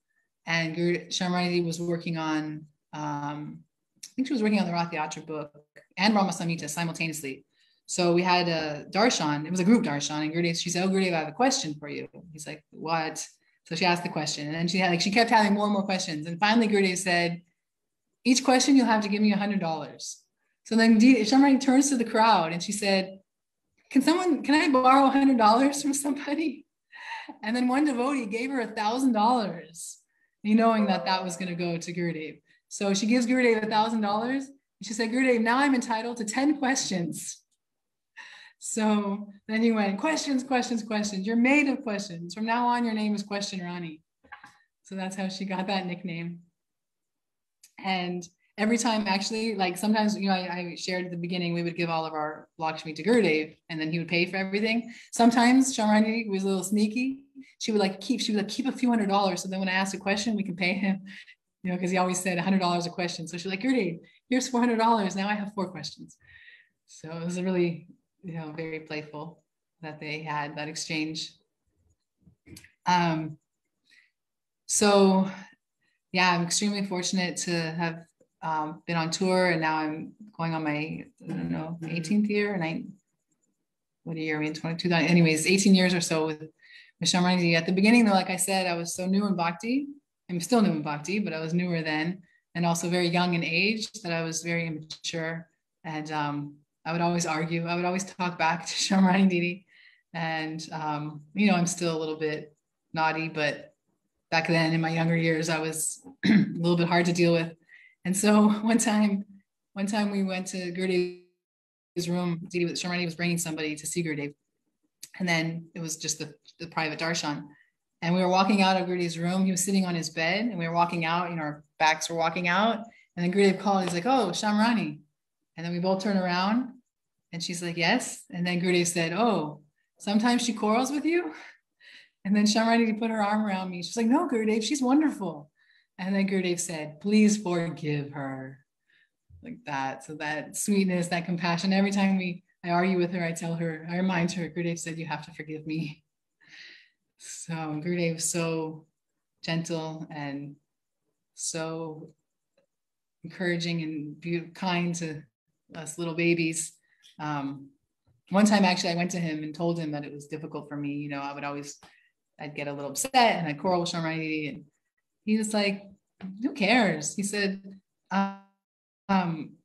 and Shamrani was working on, um, I think she was working on the Rath Yatra book and Rama Samhita simultaneously. So we had a darshan, it was a group darshan, and Gurudev, she said, Oh, Gurudev, I have a question for you. He's like, What? So she asked the question, and then she had like she kept having more and more questions. And finally, Gurudev said, "Each question you'll have to give me a hundred dollars." So then Shamrani turns to the crowd and she said, "Can someone? Can I borrow a hundred dollars from somebody?" And then one devotee gave her a thousand dollars, knowing that that was going to go to Gurudev. So she gives Gurudev a thousand dollars. She said, Gurudev, now I'm entitled to 10 questions. So then he went, questions, questions, questions. You're made of questions. From now on, your name is Question Rani. So that's how she got that nickname. And every time, actually, like sometimes, you know, I, I shared at the beginning, we would give all of our Lakshmi to Gurudev and then he would pay for everything. Sometimes Shamrani was a little sneaky. She would like keep, she would like keep a few hundred dollars. So then when I asked a question, we can pay him, you know, because he always said $100 a question. So she's like, Gurudev, here's $400. Now I have four questions. So it was a really you know, very playful that they had that exchange. Um, so yeah, I'm extremely fortunate to have um, been on tour and now I'm going on my, I don't know, 18th year and I, what year are we in 22? Anyways, 18 years or so with Michelle Mishamrani. At the beginning though, like I said, I was so new in Bhakti. I'm still new in Bhakti, but I was newer then and also very young in age that I was very immature. And um, I would always argue. I would always talk back to Shamrani Didi. And, um, you know, I'm still a little bit naughty, but back then in my younger years, I was a little bit hard to deal with. And so one time, one time we went to Gurdev's room, Didi with Shamrani was bringing somebody to see Gurdev. And then it was just the, the private darshan. And we were walking out of Gurdev's room. He was sitting on his bed and we were walking out, you know, our backs were walking out. And then Gurdev called, he's like, oh, Shamrani. And then we both turn around and she's like, yes. And then Gurudev said, oh, sometimes she quarrels with you. And then Shamrani put her arm around me. She's like, no, Gurudev, she's wonderful. And then Gurudev said, please forgive her. Like that. So that sweetness, that compassion. Every time we I argue with her, I tell her, I remind her, Gurudev said, you have to forgive me. So Gurudev so gentle and so encouraging and be- kind to us little babies. Um, one time actually I went to him and told him that it was difficult for me. You know, I would always I'd get a little upset and I'd quarrel with Sharmani and he was like, who cares? He said, um,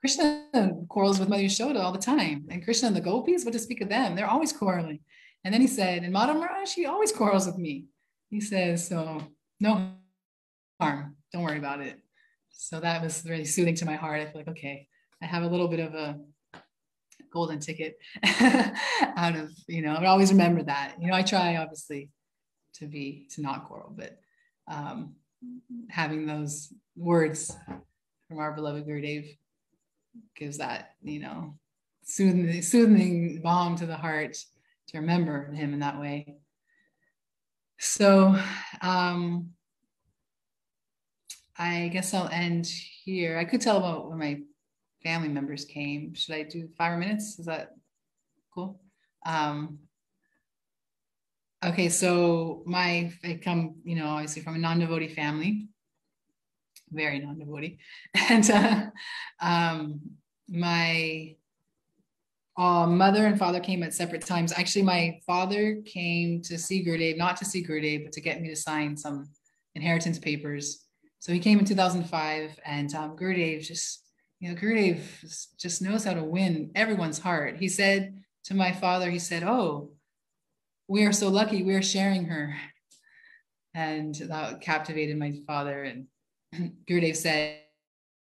Krishna quarrels with Mother Yashoda all the time. And Krishna and the gopis, what to speak of them? They're always quarreling. And then he said, and Madam Madhumara, she always quarrels with me. He says, so no harm. Don't worry about it. So that was really soothing to my heart. I feel like, okay, I have a little bit of a golden ticket out of, you know, I always remember that. You know, I try obviously to be, to not quarrel, but um, having those words from our beloved Gurudev gives that, you know, soothing, soothing balm to the heart to remember him in that way. So um, I guess I'll end here. I could tell about my family members came. Should I do five minutes? Is that cool? Um, okay, so my I come, you know, obviously from a non-devotee family, very non-devotee, and uh, um, my uh, mother and father came at separate times. Actually, my father came to see Gurudev, not to see Gurudev, but to get me to sign some inheritance papers. So he came in 2005, and um, Gurudev just you know, Gurudev just knows how to win everyone's heart. He said to my father, he said, Oh, we are so lucky we're sharing her. And that captivated my father. And Gurudev said,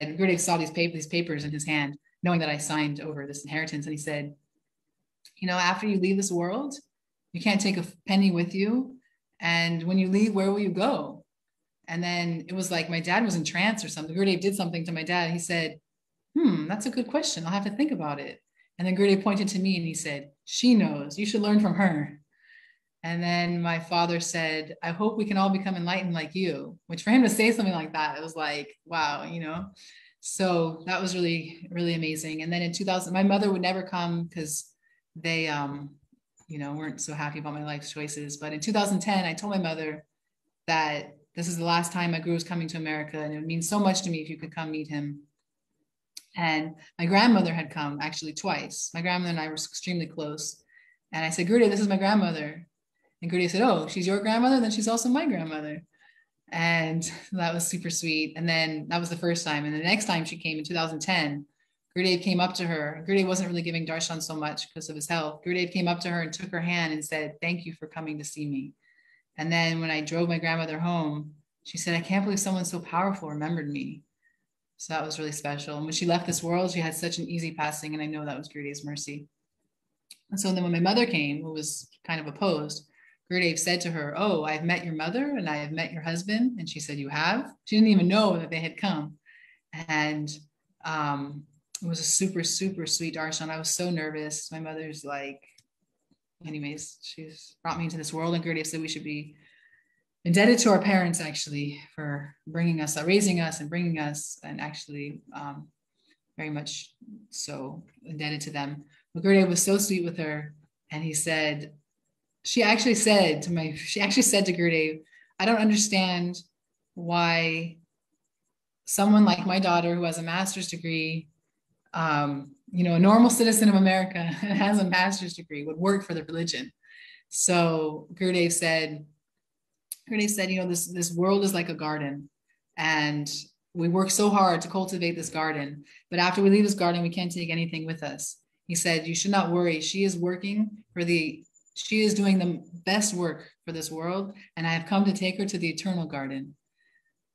and Gurudev saw these, these papers in his hand, knowing that I signed over this inheritance. And he said, You know, after you leave this world, you can't take a penny with you. And when you leave, where will you go? And then it was like my dad was in trance or something. Gurudev did something to my dad. He said, hmm, that's a good question. I'll have to think about it. And then Gurudev pointed to me and he said, she knows, you should learn from her. And then my father said, I hope we can all become enlightened like you, which for him to say something like that, it was like, wow, you know? So that was really, really amazing. And then in 2000, my mother would never come because they, um, you know, weren't so happy about my life's choices. But in 2010, I told my mother that this is the last time my guru was coming to America and it would mean so much to me if you could come meet him. And my grandmother had come actually twice. My grandmother and I were extremely close. And I said, Gurudev, this is my grandmother. And Gurudev said, Oh, she's your grandmother? Then she's also my grandmother. And that was super sweet. And then that was the first time. And the next time she came in 2010, Gurudev came up to her. Gurudev wasn't really giving darshan so much because of his health. Gurudev came up to her and took her hand and said, Thank you for coming to see me. And then when I drove my grandmother home, she said, I can't believe someone so powerful remembered me. So that was really special. And when she left this world, she had such an easy passing, and I know that was Gurudev's mercy. And so then when my mother came, who was kind of opposed, Gurudev said to her, Oh, I've met your mother and I have met your husband. And she said, You have? She didn't even know that they had come. And um, it was a super, super sweet darshan. I was so nervous. My mother's like, anyways, she's brought me into this world. And Gurudev said we should be indebted to our parents actually for bringing us, uh, raising us, and bringing us, and actually um, very much so indebted to them. Gurudev was so sweet with her, and he said, she actually said to my, she actually said to Gurudev, I don't understand why someone like my daughter who has a master's degree um, you know, a normal citizen of America has a master's degree would work for the religion. So Gurudev said, Gurudev said, you know, this, this world is like a garden and we work so hard to cultivate this garden, but after we leave this garden, we can't take anything with us. He said, you should not worry. She is working for the, she is doing the best work for this world. And I have come to take her to the eternal garden.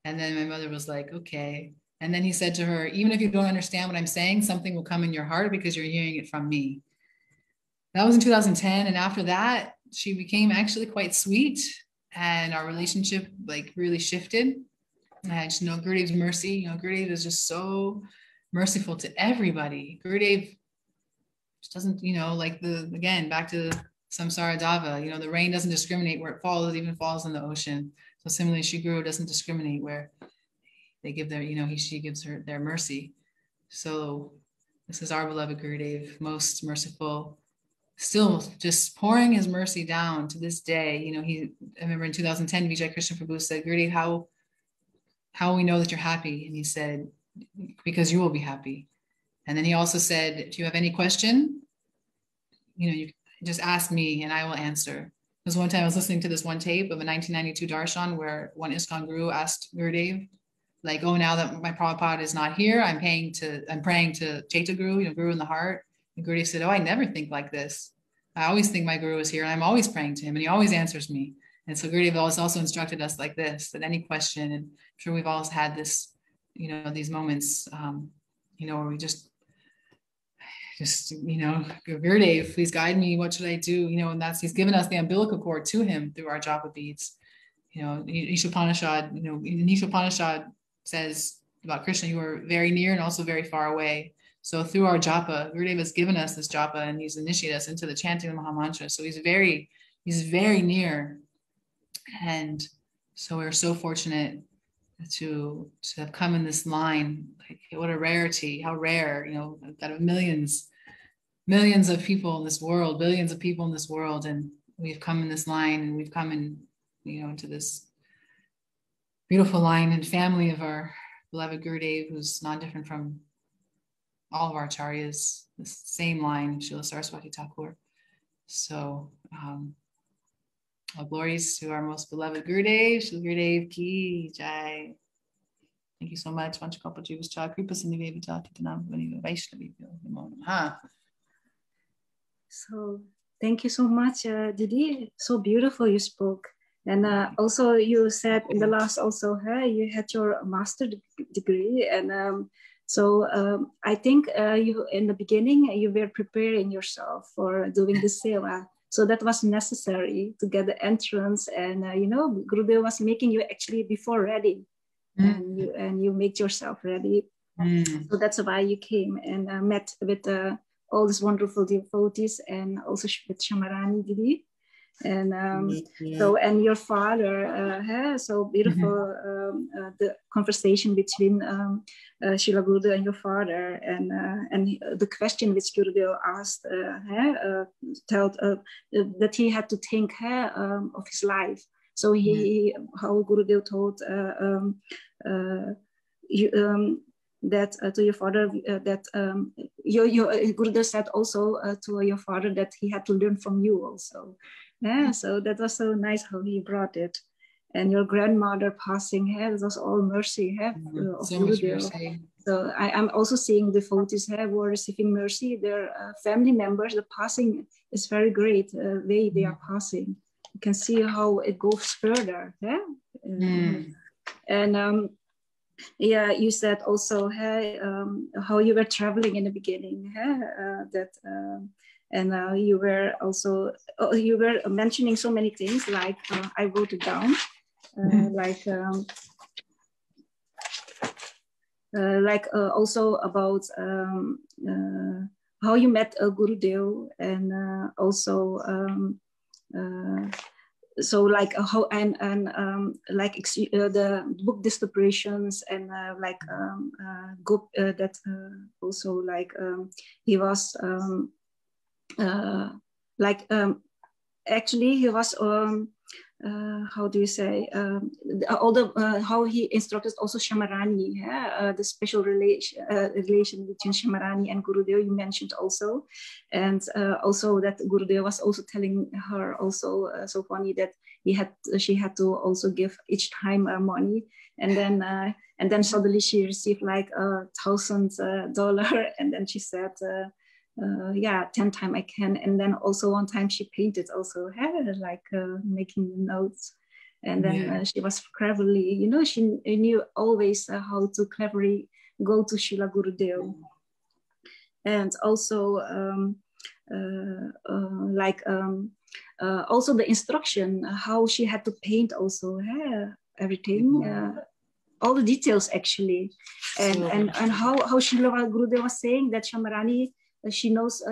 And then my mother was like, okay. And then he said to her, even if you don't understand what I'm saying, something will come in your heart because you're hearing it from me. That was in 2010. And after that, she became actually quite sweet and our relationship like really shifted. And just know Gurudev's mercy. You know, Gurudev is just so merciful to everybody. Gurudev just doesn't, you know, like the again back to samsara dava. You know, the rain doesn't discriminate where it falls, it even falls in the ocean. So similarly, Shri Guru doesn't discriminate where they give their, you know, he she gives her their mercy. So this is our beloved Gurudev, most merciful, still just pouring his mercy down to this day. You know, he I remember in 2010, Vijay Krishna Prabhu said, Gurudev, how how we know that you're happy? And he said, because you will be happy. And then he also said, if you have any question, you know, you just ask me and I will answer. Because one time I was listening to this one tape of a 1992 darshan where one ISKCON guru asked Gurudev, like, oh, now that my Prabhupada is not here, I'm paying to, I'm praying to Chaitya Guru, you know, Guru in the heart. And Gurudev said, oh, I never think like this. I always think my Guru is here and I'm always praying to him and he always answers me. And so Gurudev has also instructed us like this, that any question, and I'm sure we've all had this, you know, these moments, um, you know, where we just just you know Gurudev, please guide me what should i do you know and that's he's given us the umbilical cord to him through our japa beads you know Ishopanishad, you know Ishopanishad says about krishna you are very near and also very far away so through our japa Gurudev has given us this japa and he's initiated us into the chanting of the maha mantra so he's very he's very near. And so we're so fortunate to to have come in this line. Like what a rarity how rare you know that of millions millions of people in this world billions of people in this world. And we've come in this line and we've come in you know into this beautiful line and family of our beloved Gurudev who's not different from all of our acharyas the same line Srila Saraswati Thakur so um, all glories to our most beloved Gurudev, Shri Gurudev Ki Jai. Thank you so much. So thank you so much, uh, Didi. So beautiful you spoke. And uh, also you said in the last also, hey, you had your master degree. And um, so um, I think uh, you in the beginning, you were preparing yourself for doing the seva. So that was necessary to get the entrance. And, uh, you know, Gurudev was making you actually before ready. Mm. And you and you make yourself ready. Mm. So that's why you came and uh, met with uh, all these wonderful devotees and also with Shamarani Didi and um, yeah. so and your father uh, so beautiful mm-hmm. um, uh, the conversation between um, uh, Srila Gurudev and your father and uh, and the question which Gurudev asked uh, uh, told uh, that he had to think um, of his life so he mm-hmm. how Gurudev told um, you, um, that uh, to your father uh, that um, your, your Gurudev said also uh, to your father that he had to learn from you also yeah so that was so nice how he brought it. And your grandmother passing here it was all mercy uh, of so, mercy. so I, am also seeing devotees here who are receiving mercy. Their uh, family members the passing is very great uh, way they are passing. You can see how it goes further yeah. Mm. and um, yeah you said also hey um, how you were traveling in the beginning hey, uh, that um, and uh, you were also oh, you were mentioning so many things like uh, i wrote it down uh, mm-hmm. like um, uh, like uh, also about um, uh, how you met uh, Gurudev and also um, so like how and and um, like the book distributions and like um, go, that also like um, he was um, uh, like um, actually he was um, uh, how do you say um, all the uh, how he instructed also Shamarani yeah? uh, the special relation uh, relation between Shamarani and Gurudev you mentioned also. And uh, also that Gurudev was also telling her also so funny that he had she had to also give each time money. And then and then suddenly she received like a thousand dollar. And then she said uh, yeah 10 time i can and then also one time she painted also her like uh, making the notes and then yeah. uh, she was cleverly you know she knew always uh, how to cleverly go to Srila Gurudev and also um, uh, uh, like um, also the instruction how she had to paint also her everything mm-hmm. all the details actually and and, and how how Srila Gurudev was saying that Shamarani she knows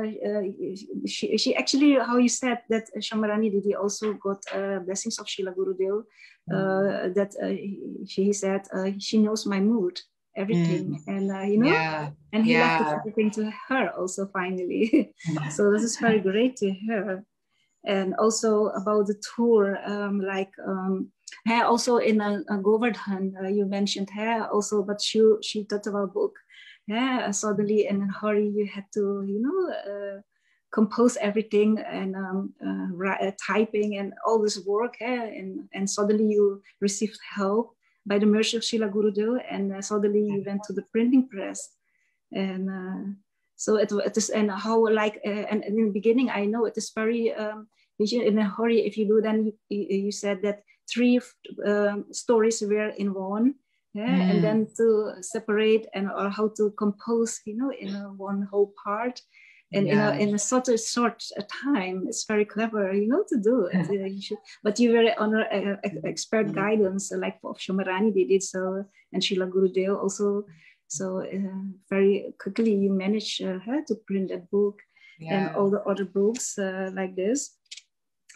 she, she actually how you said that Shamarani Didi also got blessings of Srila Gurudev mm. that she said she knows my mood everything mm. and uh, you know yeah. and he yeah. left everything to her also finally so this is very great to hear and also about the tour um, like um, also in a, a govardhan uh, you mentioned her also but she she talked about book yeah suddenly in a hurry you had to you know uh, compose everything and um, uh, uh typing and all this work yeah, and, and suddenly you received help by the mercy of Srila Gurudev, and uh, suddenly you went to the printing press, and uh, so it, it is and how like uh, and, in the beginning I know it is very um, in a hurry. If you do, then you, you said that three um, stories were in one, yeah, mm. and then to separate and or how to compose, you know, in a one whole part and yeah. in, a, in a such a short time it's very clever you know to do it yeah. you should, but you were under uh, expert mm-hmm. guidance like of Shomarani they did so and Srila Gurudev also so uh, very quickly you manage uh, to print that book yeah. and all the other books uh, like this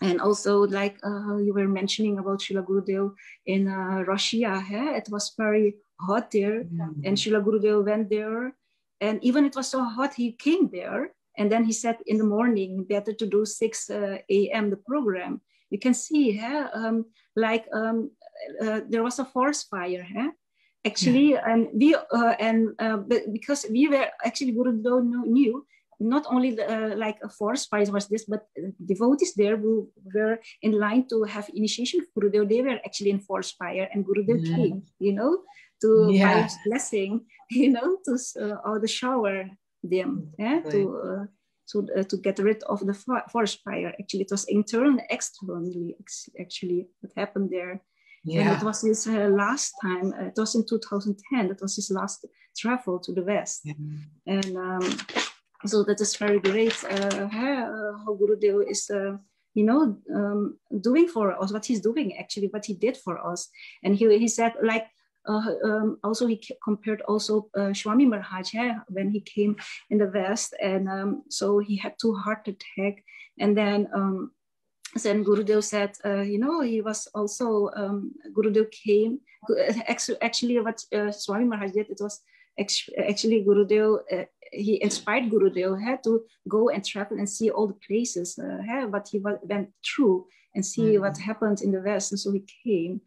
and also like uh, you were mentioning about Srila Gurudev in uh, Russia it was very hot there mm-hmm. and Srila Gurudev went there and even it was so hot he came there and then he said in the morning, better to do 6 uh, a.m. the program. You can see, huh? um, like um, uh, there was a forest fire. Huh? Actually, yeah. and we uh, and uh, because we were actually Guru knew not only the, uh, like a forest fire was this, but devotees there who were in line to have initiation of Gurudev, they were actually in forest fire, and Gurudev yeah. came, you know, to yeah. blessing, you know, to uh, or the shower them yeah, to uh, to, uh, to get rid of the forest fire. Actually, it was internal externally, actually, what happened there. Yeah. And it was his uh, last time, uh, it was in 2010, that was his last travel to the West. Yeah. And um, so that is very great uh, how Gurudev is, uh, you know, um, doing for us, what he's doing actually, what he did for us. And he, he said, like, uh, um, also he compared also uh, Swami Maharaj yeah, when he came in the West, and um, so he had two heart attack, and then um, then Gurudev said, uh, you know, he was also um, Gurudev came. Actually, what uh, Swami Maharaj did, it was actually Gurudev. Uh, he inspired Gurudev had to go and travel and see all the places, uh, but he went through and see mm-hmm. what happened in the West, and so he came.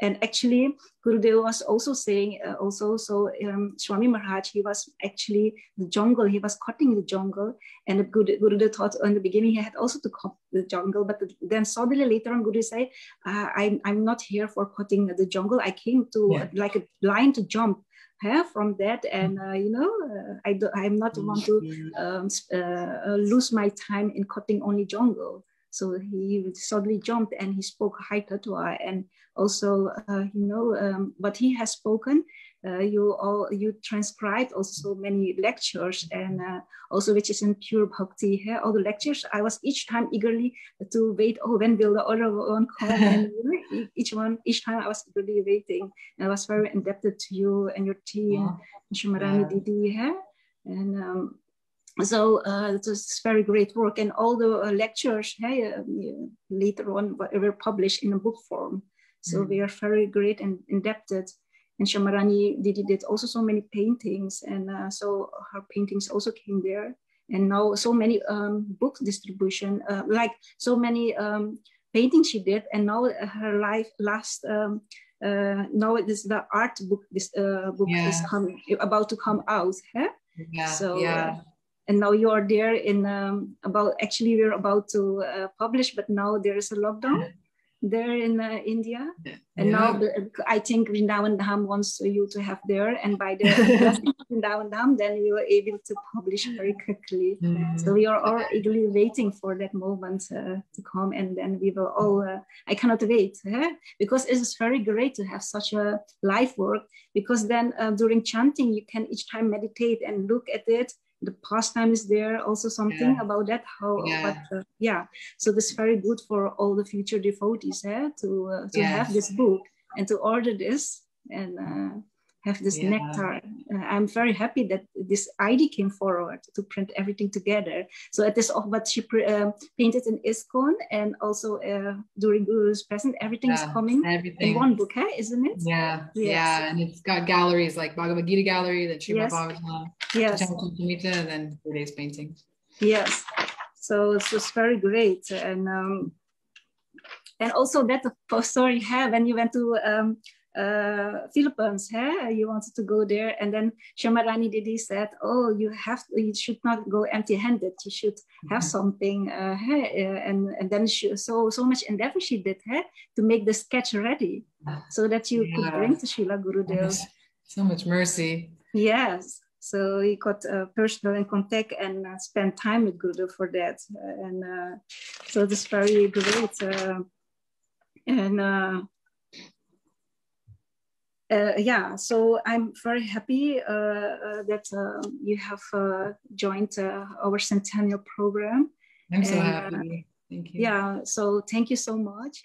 And actually, Gurudev was also saying, uh, also, so um, Swami Maharaj, he was actually the jungle, he was cutting the jungle. And the Guru, Gurudev thought in the beginning he had also to cut the jungle, but then suddenly later on, Gurudev said, uh, I'm, I'm not here for cutting the jungle. I came to yeah. like a line to jump have from that and uh, you know uh, i do, i'm not want to um, uh, lose my time in cutting only jungle so he suddenly jumped and he spoke Hai Tattva and also, uh, you know, um, what he has spoken. Uh, you all you transcribed also many lectures and uh, also which is in pure bhakti here. All the lectures i was each time eagerly to wait. Oh when will the other one come? And each one each time i was eagerly waiting. And i was very indebted to you and your team wow. Shamarani yeah. Didi here. And um, so uh, it was very great work. And all the uh, lectures hey, uh, later on were published in a book form. So mm. we are very great and indebted and shamarani did, did also so many paintings and uh, so her paintings also came there and now so many um, book distribution uh, like so many um, paintings she did and now her life last um, uh, now it is the art book this book yeah. is coming about to come out huh? yeah so yeah and now you are there in um, about actually we're about to uh, publish but now there is a lockdown there in uh, India. And yeah. now I think Vrindavan Dham wants you to have there. And by the Vrindavan Dham then we were able to publish very quickly. Mm-hmm. so we are all eagerly waiting for that moment uh, to come. And then we will all uh, I cannot wait because it is very great to have such a life work. Because then uh, during chanting you can each time meditate and look at it the pastime is there also something yeah. about that how yeah. but uh, yeah so this is very good for all the future devotees eh, to uh, to yes. have this book and to order this and uh, have this yeah. nectar. Uh, I'm very happy that this ID came forward to print everything together. So it is of what she uh, painted in ISKCON and also uh, during Guru's present, everything yeah, is coming everything. in one book, huh? isn't it? Yeah, yes. yeah, and it's got galleries like Bhagavad Gita gallery, then Srimad yes. Bhagavatam, yes. and then Gurudev's paintings. Yes, so it's just very great, and um, and also that story have when you went to um, uh, Philippines, huh? you wanted to go there. And then Shamarani Didi said, oh, you have, you should not go empty handed. You should have mm-hmm. something. Uh, huh? and, and then she, so, so much endeavor she did huh? to make the sketch ready so that you yeah. could bring to Srila Gurudev. So much mercy. Yes. So he got uh, personal in contact and uh, spent time with Gurudev for that. and uh, so this very great. Uh, and uh, uh, yeah, so I'm very happy uh, uh, that um, you have uh, joined uh, our centennial program. I'm so happy. Thank you. Yeah, so thank you so much.